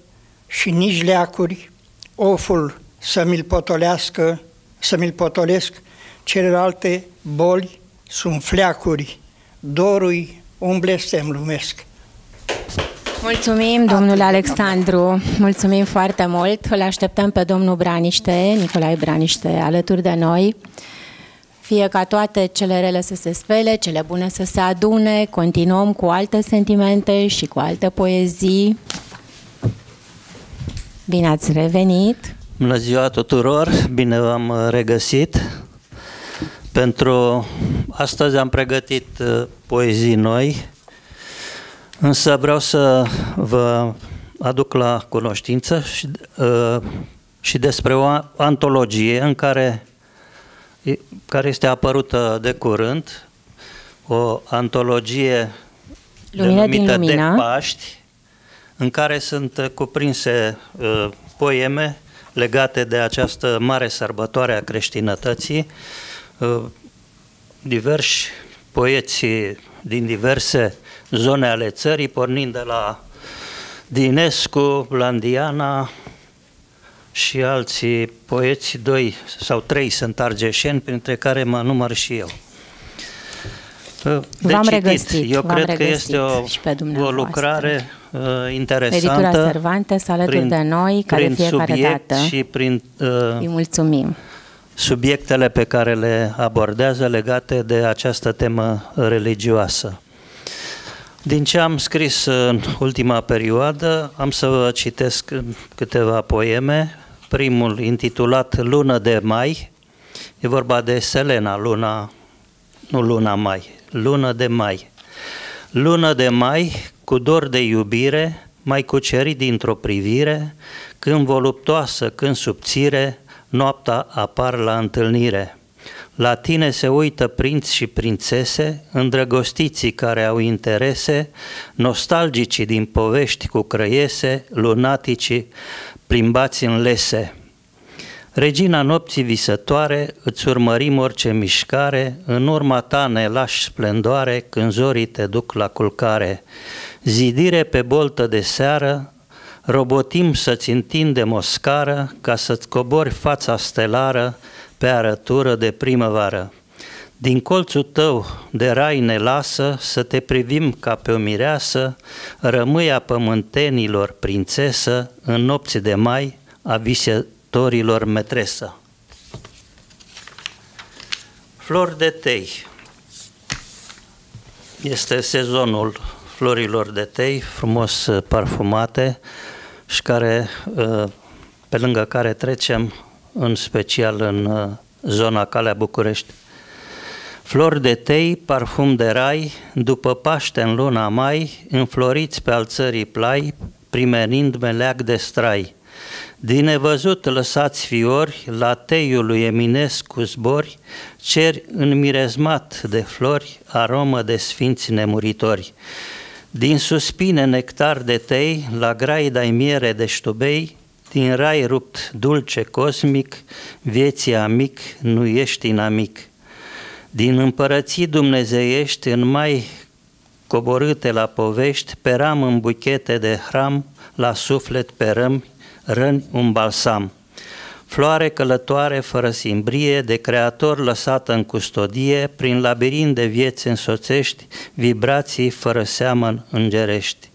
și nici leacuri, oful să mi-l potolească, să mi-l potolesc, celelalte boli sunt fleacuri, dorui un blestem lumesc. Mulțumim, domnule Alexandru, mulțumim foarte mult. Îl așteptăm pe domnul Braniște, Nicolae Braniște, alături de noi. Fie ca toate cele rele să se spele, cele bune să se adune, continuăm cu alte sentimente și cu alte poezii. Bine ați revenit! Bună ziua tuturor, bine v-am regăsit. Pentru astăzi am pregătit uh, poezii noi, însă vreau să vă aduc la cunoștință și, uh, și despre o antologie în care, care este apărută de curând, o antologie Lumina denumită din de Lumina. Paști, în care sunt cuprinse uh, poeme legate de această mare sărbătoare a creștinătății, uh, diversi poeți din diverse zone ale țării, pornind de la Dinescu, Blandiana și alții poeți, doi sau trei sunt argeșeni, printre care mă număr și eu. Uh, De V-am citit. regăsit, Eu v-am cred că regăsit este o, și pe o dumneavoastră. lucrare uh, interesantă. Editura Cervantes alături de noi, ca de prin fiecare subiect dată. și prin uh, Îi mulțumim. subiectele pe care le abordează legate de această temă religioasă. Din ce am scris în ultima perioadă, am să vă citesc câteva poeme. Primul intitulat Lună de Mai, e vorba de Selena, luna, nu luna mai, lună de mai. Lună de mai, cu dor de iubire, mai cucerit dintr-o privire, când voluptoasă, când subțire, noaptea apar la întâlnire. La tine se uită prinți și prințese, îndrăgostiții care au interese, nostalgicii din povești cu crăiese, lunaticii plimbați în lese. Regina nopții visătoare, îți urmărim orice mișcare, în urma ta ne lași splendoare când zorii te duc la culcare. Zidire pe boltă de seară, robotim să-ți întindem o scară ca să-ți cobori fața stelară pe arătură de primăvară. Din colțul tău de rai ne lasă să te privim ca pe o mireasă, rămâi a pământenilor prințesă în nopți de mai a visătorilor metresă. Flori de tei este sezonul florilor de tei, frumos uh, parfumate și care, uh, pe lângă care trecem în special în uh, zona Calea București. Flori de tei, parfum de rai, după Paște în luna mai, înfloriți pe al țării plai, primenind meleag de strai. Din nevăzut lăsați fiori, la teiul lui Eminescu zbori, ceri mirezmat de flori, aromă de sfinți nemuritori. Din suspine nectar de tei, la graida miere de ștubei, din rai rupt dulce cosmic, vieții amic, nu ești inamic. Din împărății dumnezeiești în mai coborâte la povești, pe ram în buchete de hram, la suflet pe rămi, răni un balsam. Floare călătoare fără simbrie, de creator lăsată în custodie, prin labirint de vieți însoțești, vibrații fără seamăn îngerești.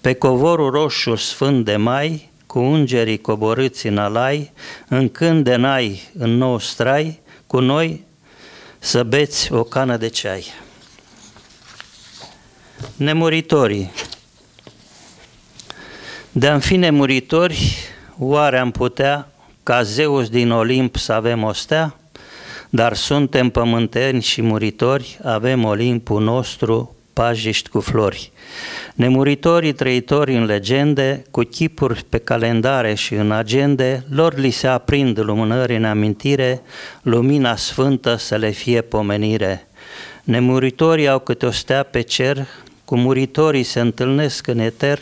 Pe covorul roșu sfânt de mai, cu îngerii coborâți în alai, în când de nai în nou strai, cu noi să beți o cană de ceai. Nemuritorii De-am fi nemuritori, oare am putea ca Zeus din Olimp să avem o stea? Dar suntem pământeni și muritori, avem Olimpul nostru, pajiști cu flori. Nemuritorii trăitori în legende, cu chipuri pe calendare și în agende, lor li se aprind lumânări în amintire, lumina sfântă să le fie pomenire. Nemuritorii au câte o stea pe cer, cu muritorii se întâlnesc în eter,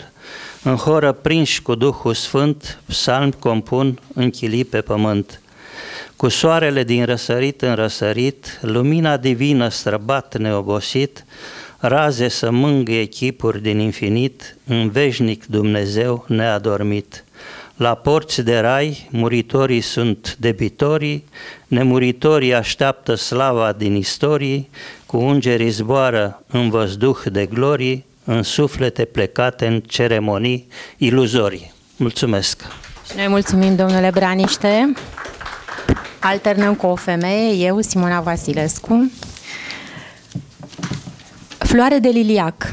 în horă prinși cu Duhul Sfânt, psalmi compun închilii pe pământ. Cu soarele din răsărit în răsărit, lumina divină străbat neobosit, raze să mângâie chipuri din infinit, în veșnic Dumnezeu neadormit. La porți de rai, muritorii sunt debitorii, nemuritorii așteaptă slava din istorii, cu îngerii zboară în văzduh de glorii, în suflete plecate în ceremonii iluzorii. Mulțumesc! Și noi mulțumim, domnule Braniște. Alternăm cu o femeie, eu, Simona Vasilescu. Floare de liliac.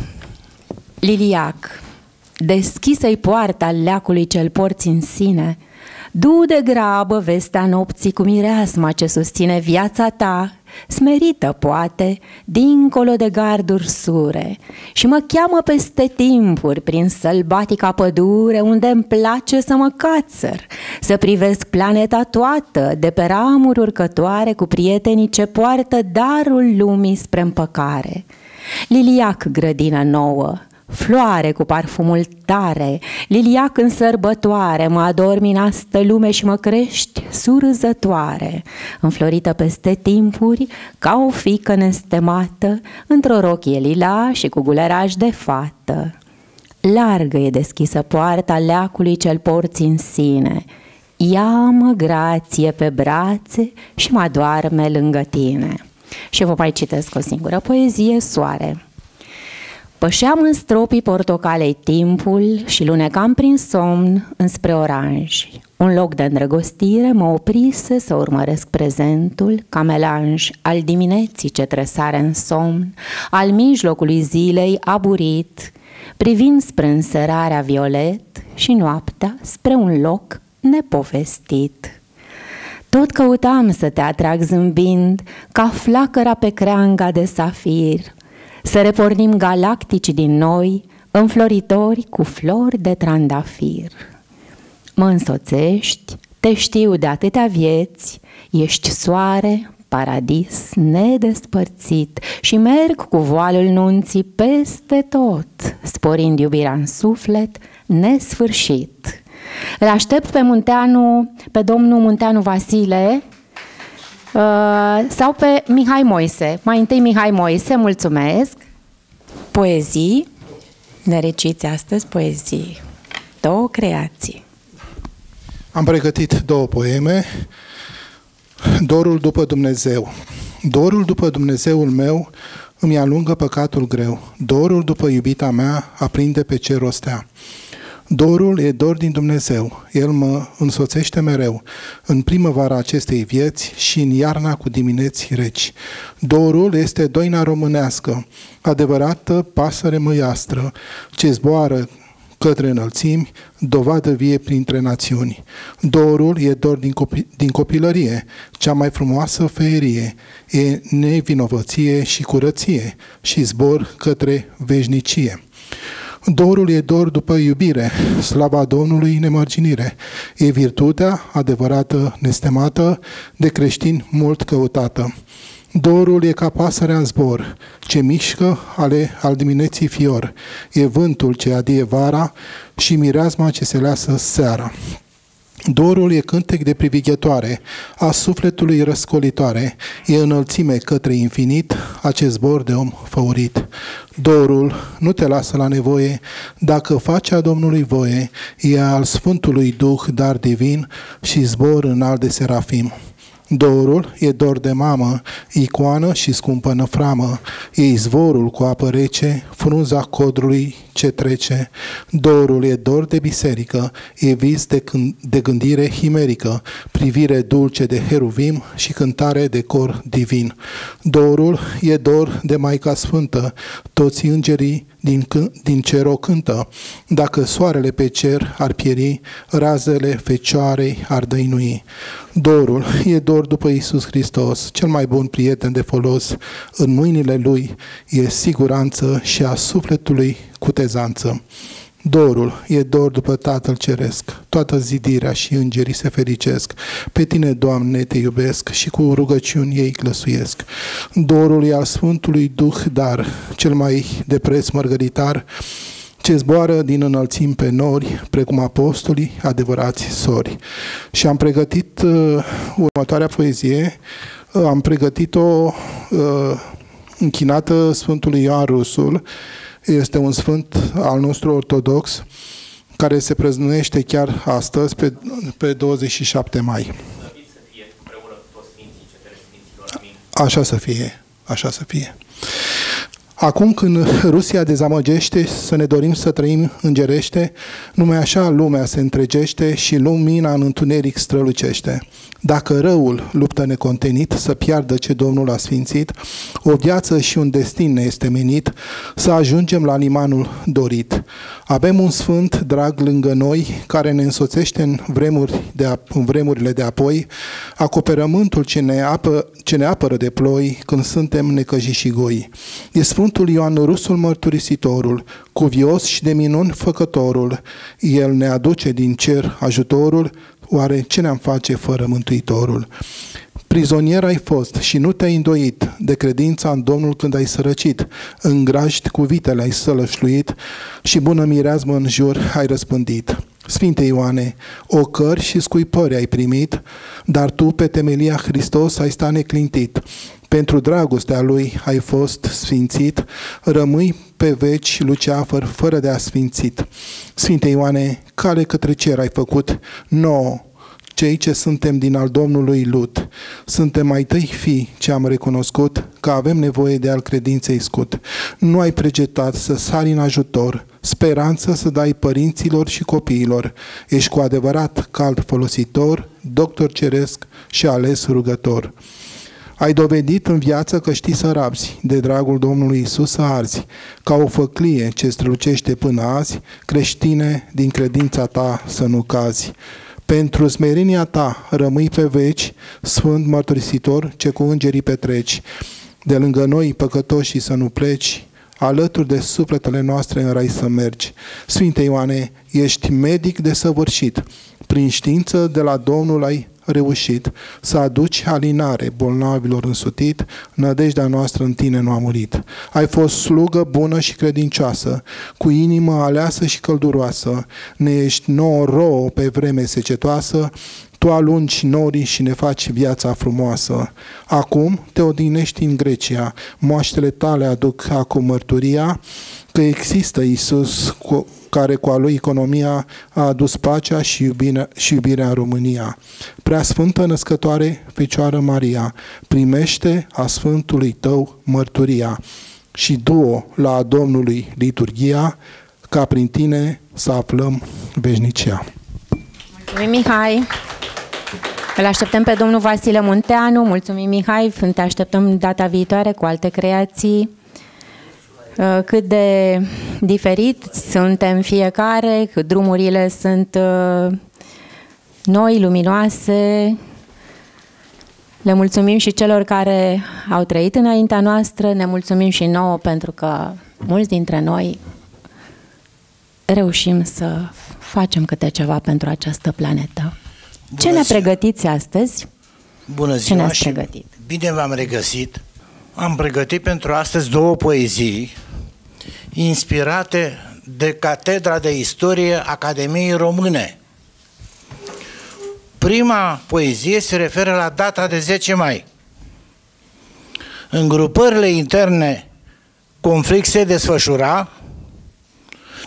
Liliac. Deschisă-i poarta leacului cel porți în sine. Du de grabă vestea nopții cu mireasma ce susține viața ta, smerită poate, dincolo de garduri sure, și mă cheamă peste timpuri prin sălbatica pădure unde îmi place să mă cațăr, să privesc planeta toată de pe ramuri urcătoare cu prietenii ce poartă darul lumii spre împăcare. Liliac grădină nouă, floare cu parfumul tare, liliac în sărbătoare, mă adormi în astă lume și mă crești surzătoare, înflorită peste timpuri, ca o fică nestemată, într-o rochie lila și cu guleraj de fată. Largă e deschisă poarta leacului cel porți în sine, ia-mă grație pe brațe și mă doarme lângă tine. Și vă mai citesc o singură poezie, Soare. Pășeam în stropii portocalei timpul și lunecam prin somn înspre oranj. Un loc de îndrăgostire mă oprise să urmăresc prezentul ca melanj al dimineții ce tresare în somn, al mijlocului zilei aburit, privind spre înserarea violet și noaptea spre un loc nepovestit. Tot căutam să te atrag zâmbind, ca flacăra pe creanga de safir, să repornim galactici din noi, înfloritori cu flori de trandafir. Mă însoțești, te știu de atâtea vieți, ești soare, paradis nedespărțit și merg cu voalul nunții peste tot, sporind iubirea în suflet nesfârșit. Îl aștept pe Munteanu, pe domnul Munteanu Vasile uh, sau pe Mihai Moise. Mai întâi Mihai Moise, mulțumesc. Poezii, ne reciți astăzi poezii. Două creații. Am pregătit două poeme. Dorul după Dumnezeu. Dorul după Dumnezeul meu îmi alungă păcatul greu. Dorul după iubita mea aprinde pe cer o stea. Dorul e dor din Dumnezeu. El mă însoțește mereu în primăvara acestei vieți și în iarna cu dimineți reci. Dorul este doina românească, adevărată pasăre măiastră, ce zboară către înălțimi, dovadă vie printre națiuni. Dorul e dor din, copi- din copilărie, cea mai frumoasă feerie, e nevinovăție și curăție și zbor către veșnicie. Dorul e dor după iubire, slava Domnului nemărginire. E virtutea adevărată, nestemată, de creștini mult căutată. Dorul e ca pasărea în zbor, ce mișcă ale al dimineții fior. E vântul ce adie vara și mireazma ce se lasă seara. Dorul e cântec de privighetoare, a sufletului răscolitoare, e înălțime către infinit, acest zbor de om făurit. Dorul nu te lasă la nevoie, dacă face a Domnului voie, e al Sfântului Duh dar divin și zbor în al de serafim. Dorul e dor de mamă, icoană și scumpă năframă, e izvorul cu apă rece, frunza codrului ce trece. Dorul e dor de biserică, e vis de, când, de gândire himerică, privire dulce de heruvim și cântare de cor divin. Dorul e dor de Maica Sfântă, toți îngerii din, din cer o cântă. Dacă soarele pe cer ar pieri, razele fecioarei ar dăinui. Dorul e dor după Isus Hristos, cel mai bun prieten de folos. În mâinile Lui e siguranță și a sufletului cutezanță. Dorul e dor după Tatăl Ceresc, toată zidirea și îngerii se fericesc. Pe tine, Doamne, te iubesc și cu rugăciuni ei glăsuiesc. Dorul e al Sfântului Duh dar, cel mai de preț mărgăritar, ce zboară din înălțim pe nori, precum apostolii, adevărați sori. Și am pregătit uh, următoarea poezie, uh, am pregătit-o uh, închinată Sfântului Ioan Rusul, este un sfânt al nostru ortodox care se preznuiește chiar astăzi, pe, pe 27 mai. Așa să fie, așa să fie. Acum când Rusia dezamăgește să ne dorim să trăim îngerește, numai așa lumea se întregește și lumina în întuneric strălucește. Dacă răul luptă necontenit să piardă ce Domnul a sfințit, o viață și un destin ne este menit să ajungem la limanul dorit. Avem un sfânt drag lângă noi care ne însoțește în, vremuri de, în vremurile de apoi, acoperământul ce ne, apă, ce ne apără de ploi când suntem necăji și goi. E Sfântul Ioan Rusul Mărturisitorul, cuvios și de minuni făcătorul. El ne aduce din cer ajutorul, Oare ce ne-am face fără Mântuitorul? Prizonier ai fost și nu te-ai îndoit de credința în Domnul când ai sărăcit, în graști cu vitele ai sălășluit și bună mireazmă în jur ai răspândit. Sfinte Ioane, ocări și scuipări ai primit, dar tu pe temelia Hristos ai sta neclintit. Pentru dragostea Lui ai fost sfințit, rămâi pe veci luceafăr fără de a sfințit. Sfinte Ioane, care către cer ai făcut nouă, cei ce suntem din al Domnului Lut. Suntem mai tăi fi ce am recunoscut că avem nevoie de al credinței scut. Nu ai pregetat să sari în ajutor, speranță să dai părinților și copiilor. Ești cu adevărat cald folositor, doctor ceresc și ales rugător. Ai dovedit în viață că știi să rabzi, de dragul Domnului Isus să arzi, ca o făclie ce strălucește până azi, creștine, din credința ta să nu cazi. Pentru smerenia ta rămâi pe veci, sfânt mărturisitor, ce cu îngerii petreci. De lângă noi, păcătoși, să nu pleci, alături de sufletele noastre în rai să mergi. Sfinte Ioane, ești medic de săvârșit, prin știință de la Domnul ai reușit să aduci alinare bolnavilor însutit, nădejdea noastră în tine nu a murit. Ai fost slugă bună și credincioasă, cu inimă aleasă și călduroasă, ne ești nouă rouă pe vreme secetoasă, tu alungi norii și ne faci viața frumoasă. Acum te odinești în Grecia, moaștele tale aduc acum mărturia că există Isus cu, care cu a lui economia a adus pacea și iubirea, și iubirea în România. Prea Sfântă Născătoare Fecioară Maria, primește a Sfântului tău mărturia și duo la Domnului liturgia, ca prin tine să aflăm veșnicia. Mulțumim, Mihai! Îl așteptăm pe domnul Vasile Munteanu. Mulțumim, Mihai. Te așteptăm data viitoare cu alte creații. Uh, cât de diferit suntem fiecare, cât drumurile sunt uh, noi, luminoase. Le mulțumim și celor care au trăit înaintea noastră, ne mulțumim și nouă pentru că mulți dintre noi reușim să facem câte ceva pentru această planetă. Bună Ce ne pregătiți astăzi? Bună ziua Ce și pregătit? bine v-am regăsit. Am pregătit pentru astăzi două poezii inspirate de Catedra de Istorie Academiei Române. Prima poezie se referă la data de 10 mai. În grupările interne conflict se desfășura,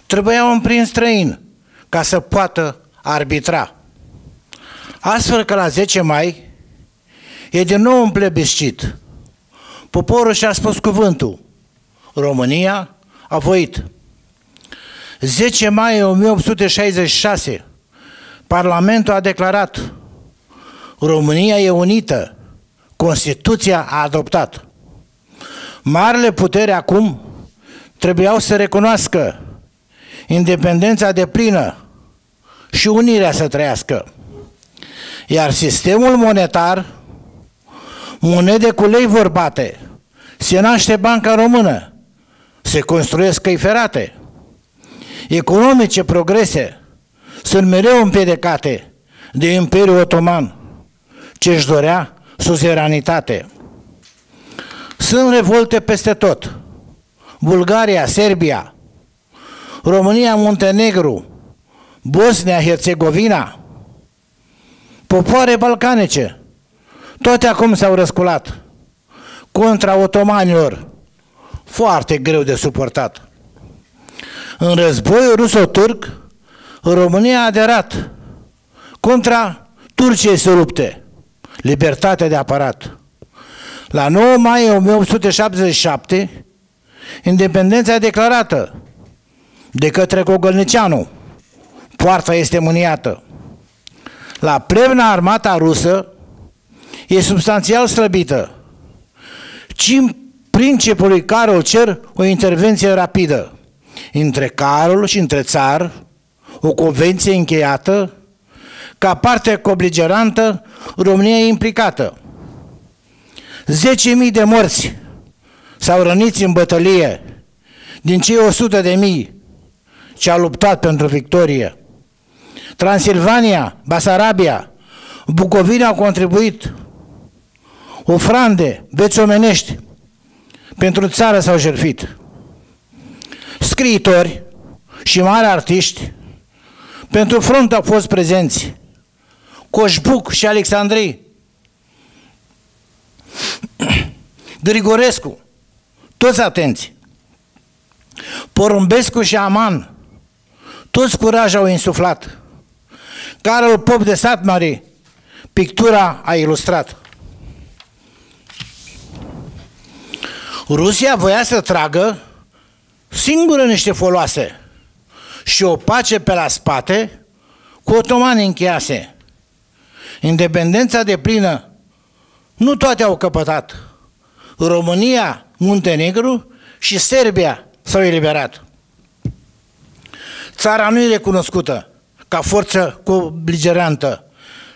trebuia un prin străin ca să poată arbitra. Astfel că la 10 mai e din nou un plebiscit. Poporul și-a spus cuvântul. România a voit. 10 mai 1866, Parlamentul a declarat România e unită, Constituția a adoptat. Marile putere acum trebuiau să recunoască independența de plină și unirea să trăiască. Iar sistemul monetar, monede cu lei vorbate, se naște banca română, se construiesc căi ferate, economice progrese sunt mereu împiedicate de Imperiul Otoman, ce își dorea suzeranitate. Sunt revolte peste tot. Bulgaria, Serbia, România, Muntenegru, Bosnia, Herțegovina, popoare balcanice, toate acum s-au răsculat contra otomanilor, foarte greu de suportat. În războiul ruso-turc, România a aderat contra Turciei să lupte, libertatea de aparat. La 9 mai 1877, independența declarată de către Gogălnicianu. Poarta este mâniată. La plevna armata rusă e substanțial slăbită. Cim principului Carol cer o intervenție rapidă între Carol și între țar, o convenție încheiată, ca parte cobeligerantă, România e implicată. 10.000 de morți s-au răniți în bătălie din cei 100 de mii ce au luptat pentru victorie. Transilvania, Basarabia, Bucovina au contribuit ofrande, veți omenești, pentru țară s-au jertfit. Scriitori și mari artiști pentru front au fost prezenți. Coșbuc și Alexandrii, (clears throat) Grigorescu, toți atenți. Porumbescu și Aman, toți curaj au insuflat. Carol Pop de Satmari, pictura a ilustrat. Rusia voia să tragă singură niște foloase și o pace pe la spate cu otomani încheiase. Independența de plină nu toate au căpătat. România, Muntenegru și Serbia s-au eliberat. Țara nu e recunoscută ca forță cobeligerantă.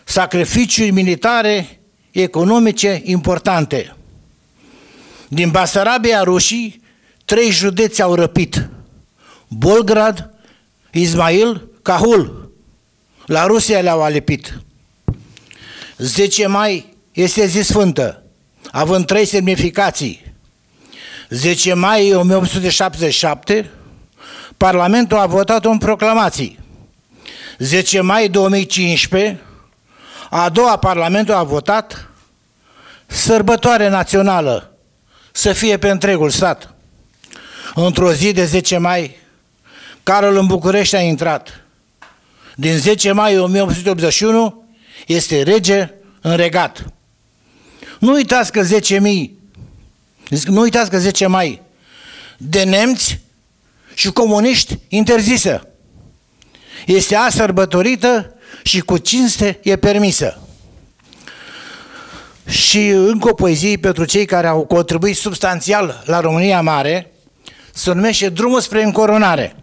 Sacrificii militare, economice importante. Din Basarabia rușii, trei județi au răpit. Bolgrad, Ismail, Cahul. La Rusia le-au alipit. 10 mai este zi sfântă, având trei semnificații. 10 mai 1877, Parlamentul a votat în proclamații. 10 mai 2015, a doua Parlamentul a votat sărbătoare națională să fie pe întregul stat. Într-o zi de 10 mai, Carol în București a intrat. Din 10 mai 1881 este rege în regat. Nu uitați că 10.000, nu uitați că 10 mai de nemți și comuniști interzisă. Este a sărbătorită și cu cinste e permisă. Și încă o poezie pentru cei care au contribuit substanțial la România Mare, se numește Drumul spre încoronare.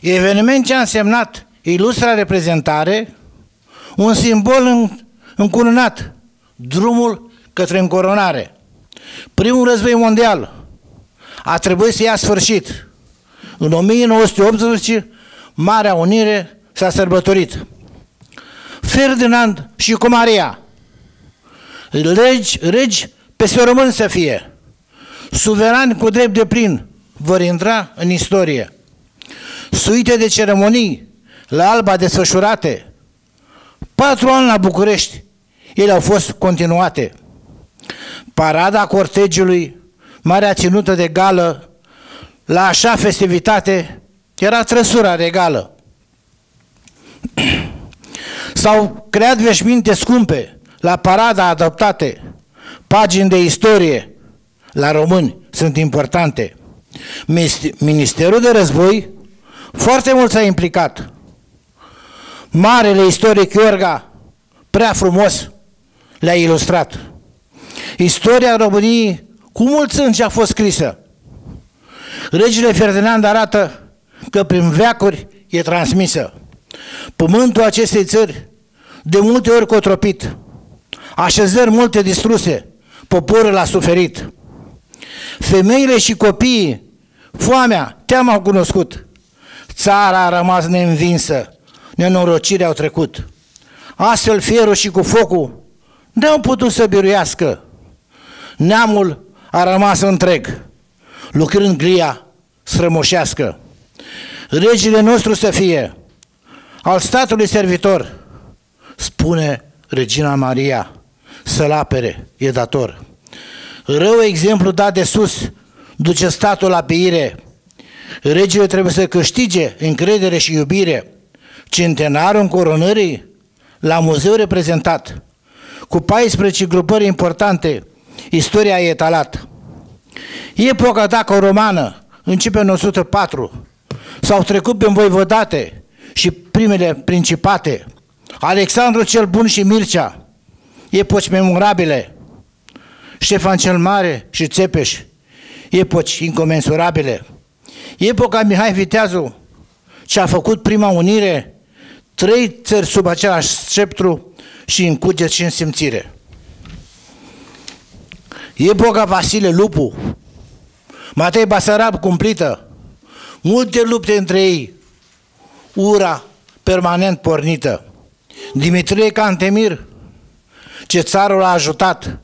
Eveniment ce a însemnat ilustra reprezentare, un simbol încununat, drumul către încoronare. Primul război mondial a trebuit să ia sfârșit. În 1918, Marea Unire s-a sărbătorit. Ferdinand și cu Maria, regi, regi peste român să fie, suverani cu drept de plin, vor intra în istorie. Suite de ceremonii la Alba desfășurate, patru ani la București, ele au fost continuate. Parada cortegiului, marea ținută de gală, la așa festivitate, era trăsura regală. (clears throat) S-au creat veșminte scumpe la parada adoptate, pagini de istorie la români sunt importante. Ministerul de Război foarte mult s-a implicat. Marele istoric Iorga, prea frumos, le-a ilustrat. Istoria României cu mult sânge a fost scrisă. Regele Ferdinand arată că prin veacuri e transmisă. Pământul acestei țări de multe ori cotropit, așezări multe distruse, poporul a suferit. Femeile și copiii, foamea, teama au cunoscut. Țara a rămas neînvinsă, nenorocirea au trecut. Astfel fierul și cu focul n-au putut să biruiască. Neamul a rămas întreg, lucrând gria strămoșească. Regele nostru să fie, al statului servitor, spune Regina Maria, să-l apere, e dator. Rău exemplu dat de sus duce statul la pire. Regele trebuie să câștige încredere și iubire. Centenarul coronării la muzeu reprezentat. Cu 14 grupări importante, istoria e etalat. Epoca dacă romană începe în 104. S-au trecut pe voivodate și primele principate. Alexandru cel Bun și Mircea, epoci memorabile. Ștefan cel Mare și Țepeș, epoci incomensurabile. Epoca Mihai Viteazu, ce a făcut prima unire, trei țări sub același sceptru și în cuget și în simțire. Epoca Vasile Lupu, Matei Basarab cumplită, multe lupte între ei, ura permanent pornită. Dimitrie Cantemir, ce țarul a ajutat,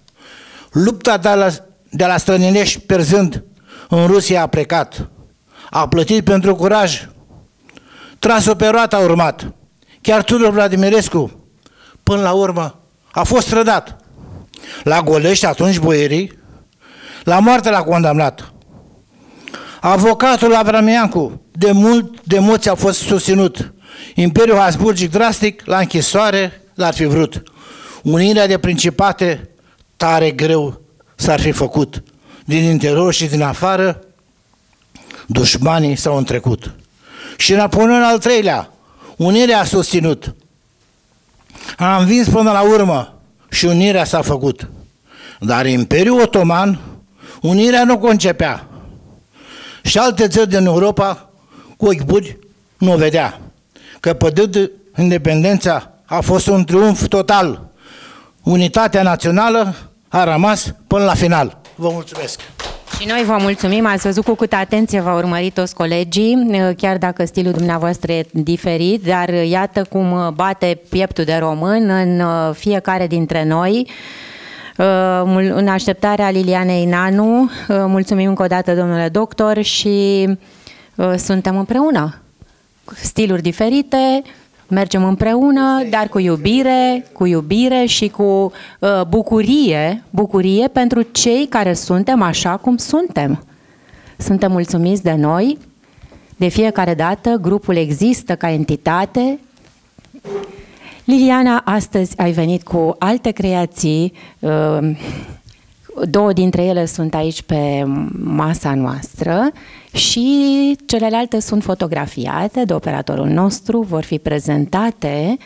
Lupta de la, de la străninești perzând în Rusia a plecat. A plătit pentru curaj. Tras-o pe roată a urmat. Chiar Tudor Vladimirescu, până la urmă, a fost trădat. La Golești, atunci boierii, la moarte l-a condamnat. Avocatul Avramiancu, de mult de mulți a fost susținut. Imperiul Habsburgic drastic, la închisoare, l-ar fi vrut. Unirea de principate tare greu s-ar fi făcut. Din interior și din afară, dușmanii s-au întrecut. Și Napoleon al treilea, unirea a susținut. A învins până la urmă și unirea s-a făcut. Dar Imperiul Otoman, unirea nu concepea. Și alte țări din Europa, cu ochi buni, nu vedea. Că pădând independența a fost un triumf total. Unitatea națională a rămas până la final. Vă mulțumesc! Și noi vă mulțumim, ați văzut cu câtă atenție v-au urmărit toți colegii, chiar dacă stilul dumneavoastră e diferit, dar iată cum bate pieptul de român în uh, fiecare dintre noi. Uh, în așteptarea Lilianei Nanu, uh, mulțumim încă o dată, domnule doctor, și suntem împreună. Stiluri diferite, mergem împreună, dar cu iubire, cu iubire și cu uh, bucurie, bucurie pentru cei care suntem așa cum suntem. Suntem mulțumiți de noi, de fiecare dată grupul există ca entitate. Liliana, astăzi ai venit cu alte creații, uh, două dintre ele sunt aici pe masa noastră și celelalte sunt fotografiate de operatorul nostru, vor fi prezentate,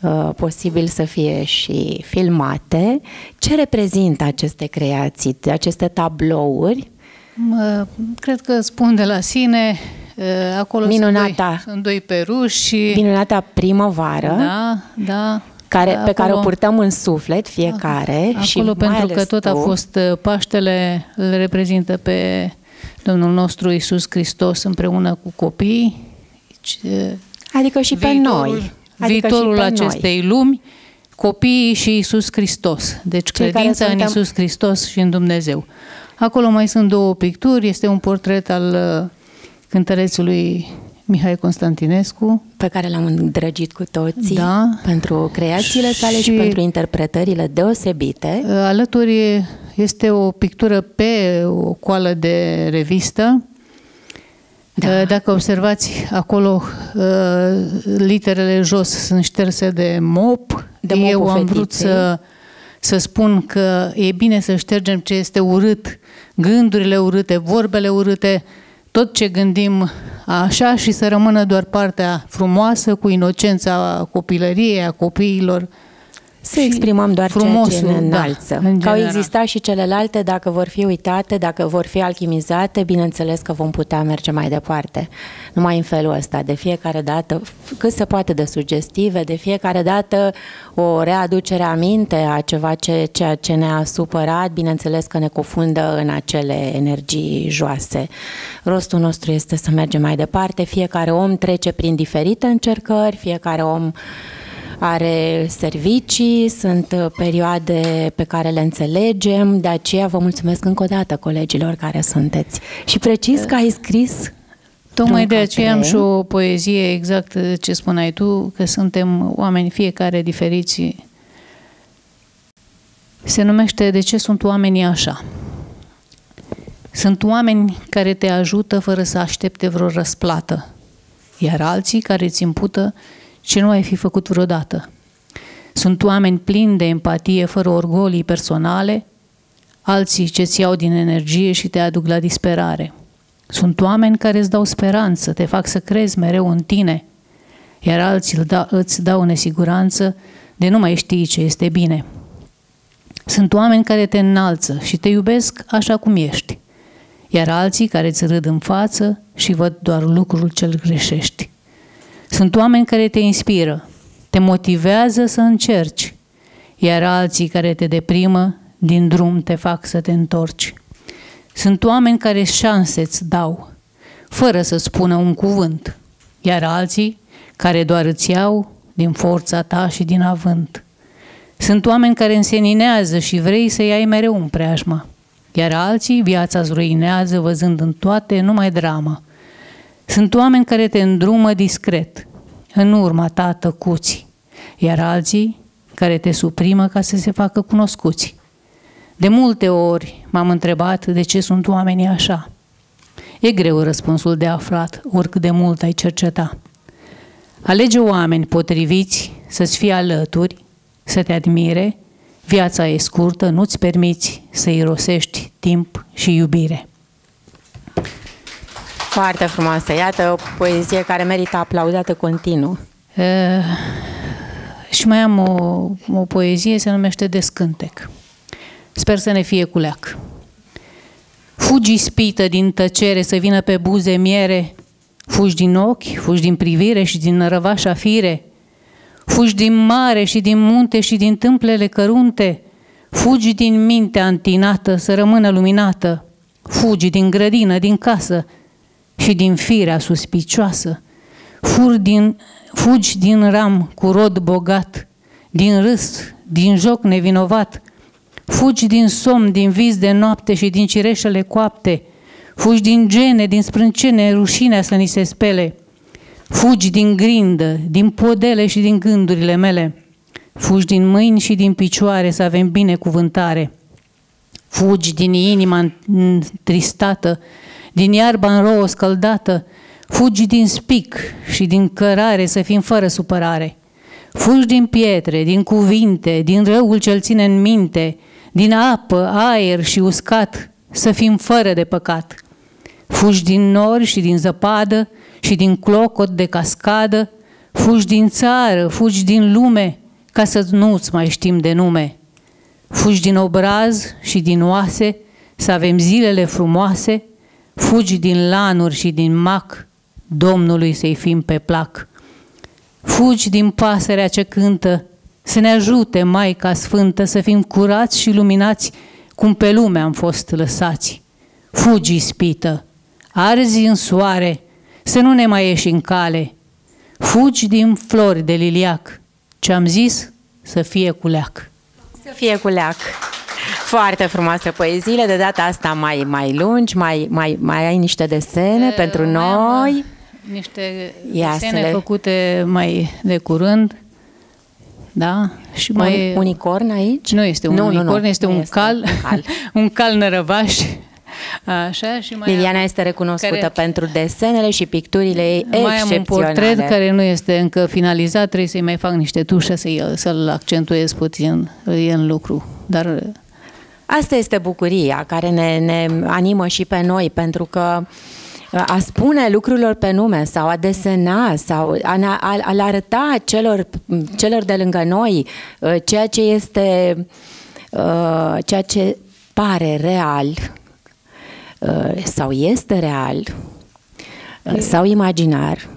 uh, posibil să fie și filmate. Ce reprezintă aceste creații, aceste tablouri? Mă, cred că spun de la sine, acolo Minunata. sunt doi, sunt doi peruși. Minunata primăvară. Da, da. Care, acolo, pe care o purtăm în suflet fiecare. Acolo și mai pentru că ales tot tu. a fost uh, Paștele, îl reprezintă pe Domnul nostru Isus Hristos împreună cu copiii. Deci, uh, Adică și pe noi. Adică viitorul și pe acestei lumi, copiii și Isus Hristos. Deci Cei care credința în suntem- Isus Hristos și în Dumnezeu. Acolo mai sunt două picturi, este un portret al uh, cântărețului Mihai Constantinescu. Pe care l-am îndrăgit cu toții Da. pentru creațiile sale și, Și- pentru interpretările deosebite. Uh, Alături este o pictură pe o coală de revistă. Da. Uh, Dacă observați acolo, uh, literele jos sunt șterse de mop. De Eu mopul am vrut fetiței. să, să spun că e bine să ștergem ce este urât, gândurile urâte, vorbele urâte, tot ce gândim așa și să rămână doar partea frumoasă, cu inocența copilăriei, a copiilor. Să Și exprimăm doar ceea ce frumosul, ne da, înalță. în Că au general. existat și celelalte, dacă vor fi uitate, dacă vor fi alchimizate, bineînțeles că vom putea merge mai departe. Numai în felul ăsta, de fiecare dată, cât se poate de sugestive, de fiecare dată o readucere aminte a ceva ce, ceea ce ne-a supărat, bineînțeles că ne cufundă în acele energii joase. Rostul nostru este să mergem mai departe, fiecare om trece prin diferite încercări, fiecare om are servicii, sunt uh, perioade pe care le înțelegem, de aceea vă mulțumesc încă o dată colegilor care sunteți. Și precis că ai scris Tocmai de Drunca aceea am trei. și o poezie exact ce spuneai tu, că suntem oameni fiecare diferiți. Se numește De ce sunt oamenii așa? Sunt oameni care te ajută fără să aștepte vreo răsplată, iar alții care îți impută ce nu ai fi făcut vreodată. Sunt oameni plini de empatie fără orgolii personale, alții ce-ți iau din energie și te aduc la disperare. Sunt oameni care îți dau speranță, te fac să crezi mereu în tine, iar alții îl da, îți dau nesiguranță de nu mai știi ce este bine. Sunt oameni care te înalță și te iubesc așa cum ești, iar alții care îți râd în față și văd doar lucrul cel greșești. Sunt oameni care te inspiră, te motivează să încerci, iar alții care te deprimă, din drum te fac să te întorci. Sunt oameni care șanse îți dau, fără să spună un cuvânt, iar alții care doar îți iau din forța ta și din avânt. Sunt oameni care înseninează și vrei să-i ai mereu în preajmă, iar alții viața îți ruinează văzând în toate numai dramă. Sunt oameni care te îndrumă discret, în urma ta tăcuți, iar alții care te suprimă ca să se facă cunoscuți. De multe ori m-am întrebat de ce sunt oamenii așa. E greu răspunsul de aflat, oricât de mult ai cerceta. Alege oameni potriviți să-ți fie alături, să te admire, viața e scurtă, nu-ți permiți să irosești timp și iubire. Foarte frumoasă. Iată o poezie care merită aplaudată continuu. Uh, și mai am o, o poezie, se numește Descântec. Sper să ne fie cu leac. Fugi spită din tăcere să vină pe buze miere, fugi din ochi, fugi din privire și din răvașa fire, fugi din mare și din munte și din tâmplele cărunte, fugi din mintea antinată să rămână luminată, fugi din grădină, din casă și din firea suspicioasă, fugi din, fugi din ram cu rod bogat, din râs, din joc nevinovat, Fugi din somn, din vis de noapte și din cireșele coapte. Fugi din gene, din sprâncene, rușinea să ni se spele. Fugi din grindă, din podele și din gândurile mele. Fugi din mâini și din picioare să avem binecuvântare. Fugi din inima tristată, din iarba în rouă scăldată. Fugi din spic și din cărare să fim fără supărare. Fugi din pietre, din cuvinte, din răul ce-l ține în minte, din apă, aer și uscat, să fim fără de păcat. Fugi din nori și din zăpadă și din clocot de cascadă, fugi din țară, fugi din lume, ca să nu-ți mai știm de nume. Fugi din obraz și din oase, să avem zilele frumoase, fugi din lanuri și din mac, Domnului să-i fim pe plac. Fugi din pasărea ce cântă, să ne ajute Maica Sfântă să fim curați și luminați cum pe lume am fost lăsați. Fugi, ispită, arzi în soare, să nu ne mai ieși în cale. Fugi din flori de liliac, ce-am zis să fie cu leac. Să fie cu leac. Foarte frumoase poeziile, de data asta mai, mai lungi, mai, mai, mai ai niște desene e, pentru noi. Niște Ia desene le... făcute mai de curând. Da? Și un mai... unicorn aici? Nu este un nu, unicorn, nu, nu. este, nu un, este cal, un cal, (laughs) un cal nărăvaș. Așa, și mai Liliana am, este recunoscută care, pentru desenele și picturile ei Mai am un portret care nu este încă finalizat, trebuie să-i mai fac niște tușe să să-l accentuez puțin, e în lucru. Dar Asta este bucuria care ne, ne animă și pe noi, pentru că a spune lucrurilor pe nume sau a desena sau a, a, a arăta celor, celor de lângă noi uh, ceea ce este uh, ceea ce pare real uh, sau este real sau imaginar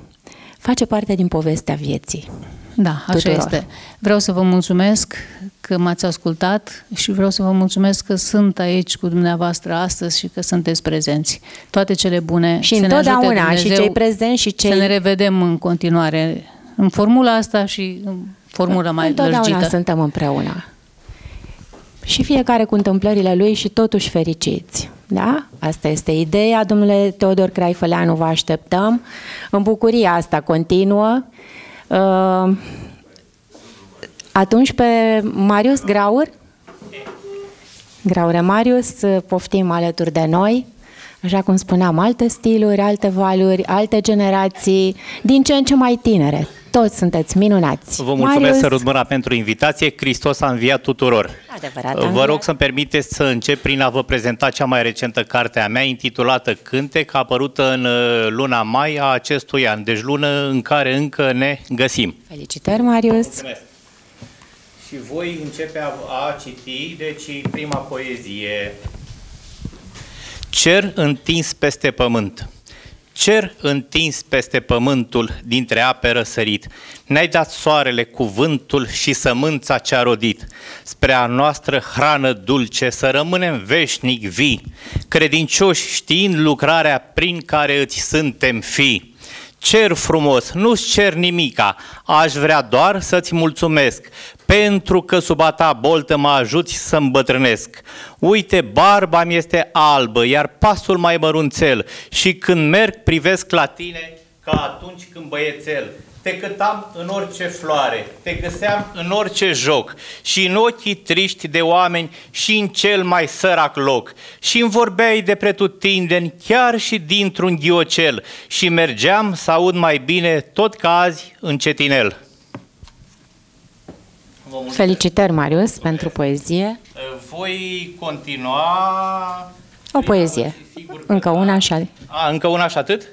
face parte din povestea vieții. Da, așa tuturor. este. Vreau să vă mulțumesc că m-ați ascultat și vreau să vă mulțumesc că sunt aici cu dumneavoastră astăzi și că sunteți prezenți. Toate cele bune. Și să întotdeauna, ne și cei prezenți și cei... Să ne revedem în continuare în formula asta și în formula mai întotdeauna lărgită. suntem împreună. Și fiecare cu întâmplările lui și totuși fericiți. Da? Asta este ideea. Domnule Teodor Craifăleanu, vă așteptăm. În bucuria asta continuă. Uh, atunci pe Marius Graur, Graure Marius, poftim alături de noi, așa cum spuneam, alte stiluri, alte valuri, alte generații, din ce în ce mai tinere. Toți sunteți minunați. Vă mulțumesc, Marius... Sărut Mâna, pentru invitație. Hristos a înviat tuturor. Adevărat, vă rog să-mi permiteți să încep prin a vă prezenta cea mai recentă carte a mea, intitulată Cântec, apărută în uh, luna mai a acestui an, deci lună în care încă ne găsim. Felicitări, Marius! Mulțumesc! Și voi începe a, a citi, deci prima poezie. Cer întins peste pământ. Cer întins peste pământul dintre ape răsărit, ne-ai dat soarele, cuvântul și sămânța ce-a rodit, spre a noastră hrană dulce să rămânem veșnic vii, credincioși știind lucrarea prin care îți suntem fii cer frumos, nu-ți cer nimica, aș vrea doar să-ți mulțumesc, pentru că sub a ta boltă mă ajuți să îmbătrânesc. Uite, barba mi este albă, iar pasul mai mărunțel, și când merg privesc la tine ca atunci când băiețel. Te cătam în orice floare, te găseam în orice joc și în ochii triști de oameni și în cel mai sărac loc. Și îmi vorbeai de pretutindeni chiar și dintr-un ghiocel și mergeam să aud mai bine tot ca azi în cetinel. Felicitări, Marius, pentru poezie. Voi continua... O poezie. Încă una și A, încă una și atât?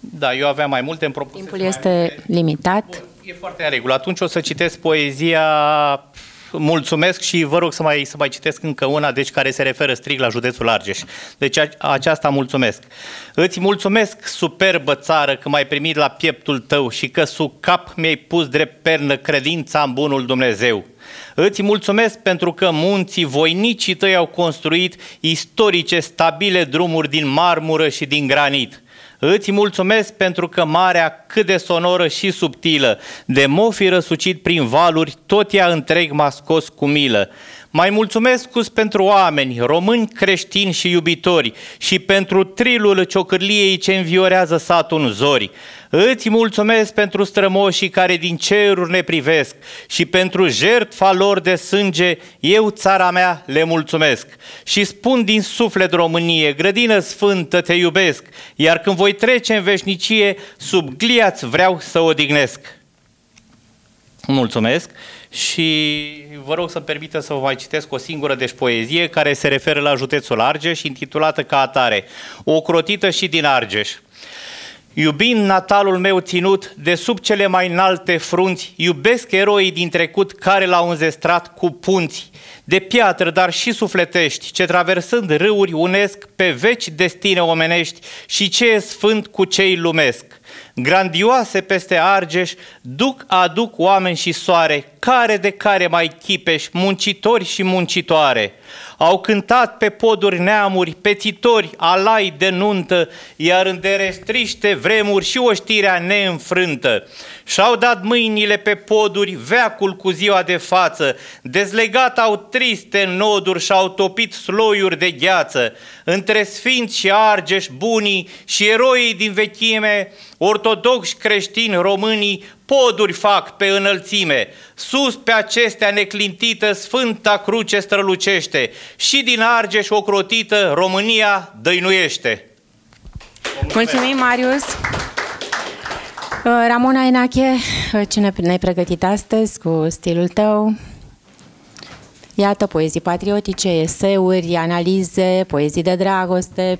Da, eu aveam mai multe în propus. Timpul este limitat. E foarte în regulă. Atunci o să citesc poezia mulțumesc și vă rog să mai, să mai citesc încă una, deci care se referă strict la județul Argeș. Deci a, aceasta mulțumesc. Îți mulțumesc, superbă țară, că m-ai primit la pieptul tău și că sub cap mi-ai pus drept pernă credința în bunul Dumnezeu. Îți mulțumesc pentru că munții voinicii tăi au construit istorice stabile drumuri din marmură și din granit. Îți mulțumesc pentru că marea cât de sonoră și subtilă, de mofi răsucit prin valuri, tot ea întreg m-a scos cu milă. Mai mulțumesc cus pentru oameni, români, creștini și iubitori și pentru trilul ciocârliei ce înviorează satul în zori. Îți mulțumesc pentru strămoșii care din ceruri ne privesc și pentru jertfa lor de sânge, eu, țara mea, le mulțumesc. Și spun din suflet Românie, grădină sfântă te iubesc, iar când voi trece în veșnicie, sub gliați vreau să odihnesc. Mulțumesc și vă rog să-mi permită să vă mai citesc o singură deci poezie care se referă la județul Argeș, intitulată ca atare, O crotită și din Argeș. Iubind natalul meu ținut de sub cele mai înalte frunți, iubesc eroii din trecut care l-au înzestrat cu punți de piatră, dar și sufletești, ce traversând râuri unesc pe veci destine omenești și ce e sfânt cu cei lumesc. Grandioase peste Argeș, duc aduc oameni și soare, care de care mai chipeș, muncitori și muncitoare. Au cântat pe poduri neamuri, pețitori, alai de nuntă, iar în derestriște vremuri și oștirea neînfrântă. Și-au dat mâinile pe poduri, veacul cu ziua de față, dezlegat au triste noduri și-au topit sloiuri de gheață. Între sfinți și argeși bunii și eroii din vechime, ortodoxi creștini românii, poduri fac pe înălțime. Sus pe acestea neclintită Sfânta Cruce strălucește și din Argeș ocrotită România dăinuiește. Mulțumim, Marius! Uh, Ramona Enache, uh, ce ne-ai pregătit astăzi cu stilul tău? Iată, poezii patriotice, eseuri, analize, poezii de dragoste,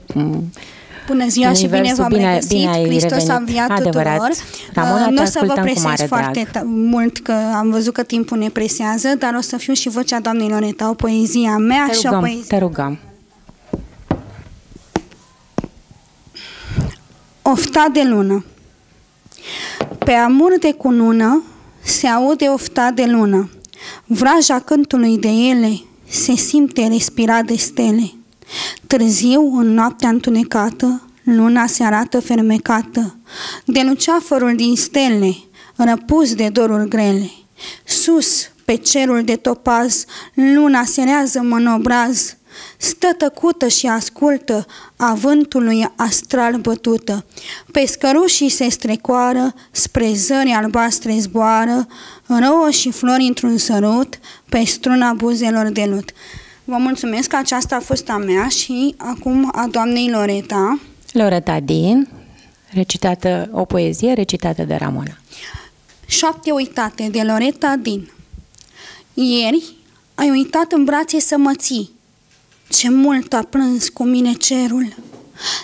Bună ziua și bine v-am bine, regăsit. Bine Hristos revenit. a înviat Adevărat. tuturor. Ramona, uh, nu o să vă presez foarte mult, că am văzut că timpul ne presează, dar o să fiu și vocea doamnei Loreta, o poezia mea te și rugăm, o poezie. Te rugăm. Ofta de lună Pe amur de cunună se aude ofta de lună. Vraja cântului de ele se simte respirat de stele. Târziu, în noaptea întunecată, luna se arată fermecată, de luceafărul din stele, răpus de doruri grele. Sus, pe cerul de topaz, luna se rează mănobraz, stă tăcută și ascultă a vântului astral bătută. Pescărușii se strecoară, spre zări albastre zboară, rouă și flori într-un sărut, pe struna buzelor de lut. Vă mulțumesc că aceasta a fost a mea și acum a doamnei Loreta. Loreta Din, recitată, o poezie recitată de Ramona. Șapte uitate de Loreta Din. Ieri ai uitat în brațe să mă ții. Ce mult a plâns cu mine cerul.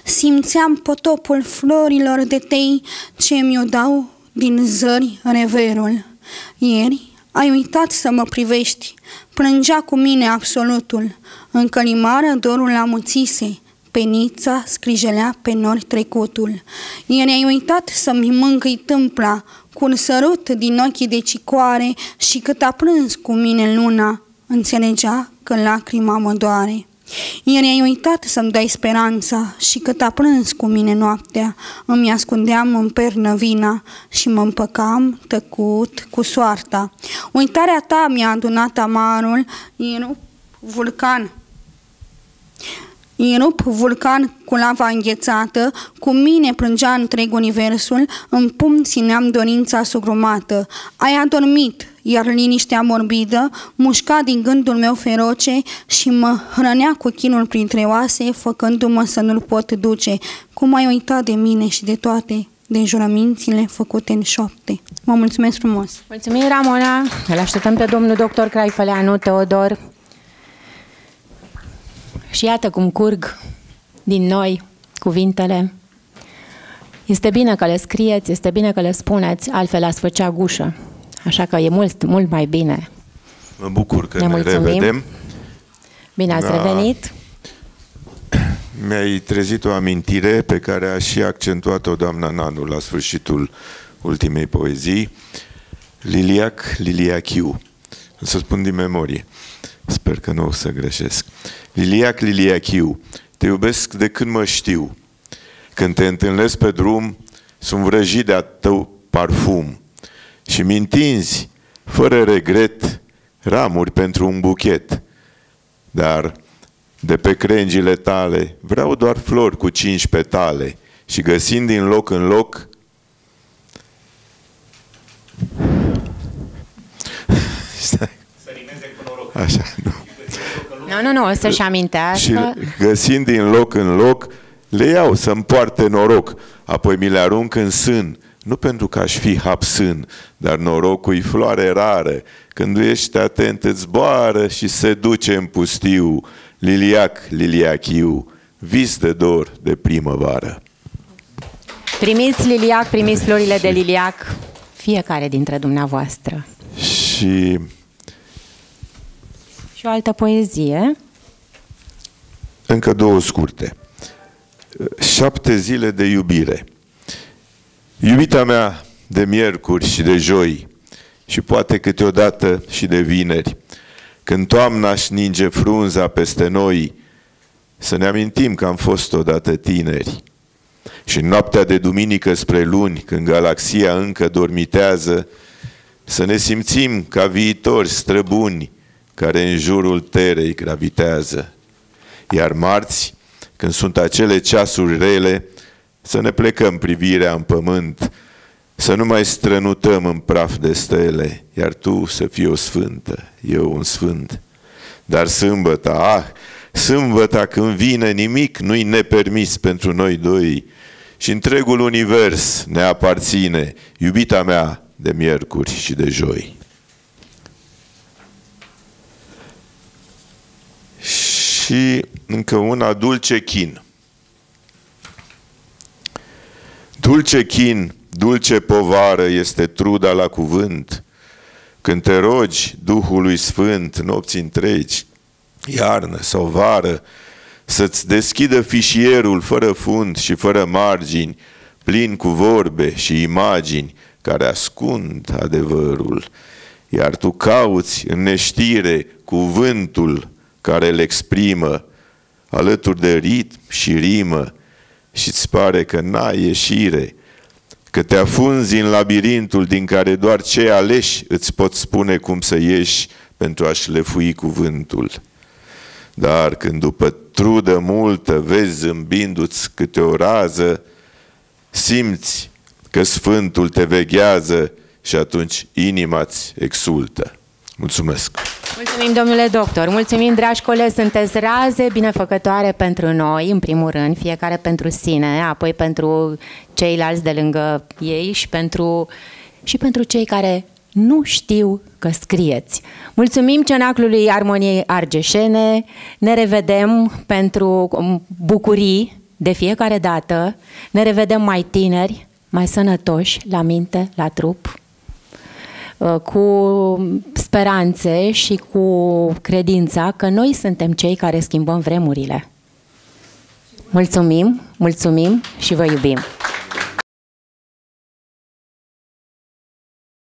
Simțeam potopul florilor de tei ce mi-o dau din zări reverul. Ieri ai uitat să mă privești, plângea cu mine absolutul, în călimară dorul amuțise, penița scrijelea pe nori trecutul. Ieri ai uitat să-mi mângâi tâmpla, cu un sărut din ochii de cicoare și cât a plâns cu mine luna, înțelegea că lacrima mă doare. Ieri ai uitat să-mi dai speranța și cât a plâns cu mine noaptea, îmi ascundeam în pernă vina și mă împăcam tăcut cu soarta. Uitarea ta mi-a adunat amarul, ieri vulcan rup vulcan cu lava înghețată, cu mine plângea întreg universul, în pumn țineam dorința sugrumată. Ai adormit, iar liniștea morbidă mușca din gândul meu feroce și mă hrănea cu chinul printre oase, făcându-mă să nu-l pot duce. Cum ai uitat de mine și de toate de jurămințile făcute în șopte. Vă mulțumesc frumos! Mulțumim, Ramona! Îl așteptăm pe domnul doctor Craifăleanu Teodor și iată cum curg din noi cuvintele. Este bine că le scrieți, este bine că le spuneți, altfel ați făcea gușă. Așa că e mult, mult mai bine. Mă bucur că ne, ne revedem. Bine ați da. revenit. (clears throat) Mi-ai trezit o amintire pe care a și accentuat-o doamna Nanu la sfârșitul ultimei poezii. Liliac, Liliachiu. Să spun din memorie. Sper că nu o să greșesc. Liliac, Liliachiu, te iubesc de când mă știu. Când te întâlnesc pe drum, sunt vrăjit de-a tău parfum și mintinzi, fără regret, ramuri pentru un buchet. Dar de pe crengile tale vreau doar flori cu cinci petale și găsind din loc în loc Așa, nu. Nu, nu, nu, o să-și amintească. Și găsind din loc în loc, le iau să-mi poarte noroc, apoi mi le arunc în sân, nu pentru că aș fi hapsân, dar norocul e floare rară, când ești atent îți zboară și se duce în pustiu, liliac, liliachiu, vis de dor de primăvară. Primiți liliac, primiți florile de liliac, fiecare dintre dumneavoastră. Și Și o altă poezie. încă două scurte. Șapte zile de iubire. Iubita mea de miercuri și de joi și poate câteodată și de vineri, când toamna își ninge frunza peste noi, să ne amintim că am fost odată tineri. Și în noaptea de duminică spre luni, când galaxia încă dormitează, să ne simțim ca viitori străbuni care în jurul terei gravitează. Iar marți, când sunt acele ceasuri rele, să ne plecăm privirea în pământ, să nu mai strănutăm în praf de stele, iar tu să fii o sfântă, eu un sfânt. Dar sâmbăta, ah, sâmbăta când vine nimic nu-i nepermis pentru noi doi și întregul univers ne aparține, iubita mea de miercuri și de joi. Și încă una, dulce chin. Dulce chin, dulce povară este truda la cuvânt, când te rogi Duhului Sfânt nopți întregi, iarnă sau vară, să-ți deschidă fișierul fără fund și fără margini, plin cu vorbe și imagini care ascund adevărul, iar tu cauți în neștire cuvântul care îl exprimă, alături de ritm și rimă, și îți pare că n-ai ieșire, că te afunzi în labirintul din care doar cei aleși îți pot spune cum să ieși pentru a-și lefui cuvântul. Dar când după trudă multă vezi zâmbindu-ți câte o rază, simți că Sfântul te veghează și atunci inima-ți exultă. Mulțumesc! Mulțumim, domnule doctor. Mulțumim, dragi colegi, sunteți raze binefăcătoare pentru noi, în primul rând, fiecare pentru sine, apoi pentru ceilalți de lângă ei și pentru, și pentru cei care nu știu că scrieți. Mulțumim Cenaclului Armoniei Argeșene, ne revedem pentru bucurii de fiecare dată, ne revedem mai tineri, mai sănătoși la minte, la trup, Uh, cu speranțe și cu credința că noi suntem cei care schimbăm vremurile. Mulțumim, mulțumim și vă iubim!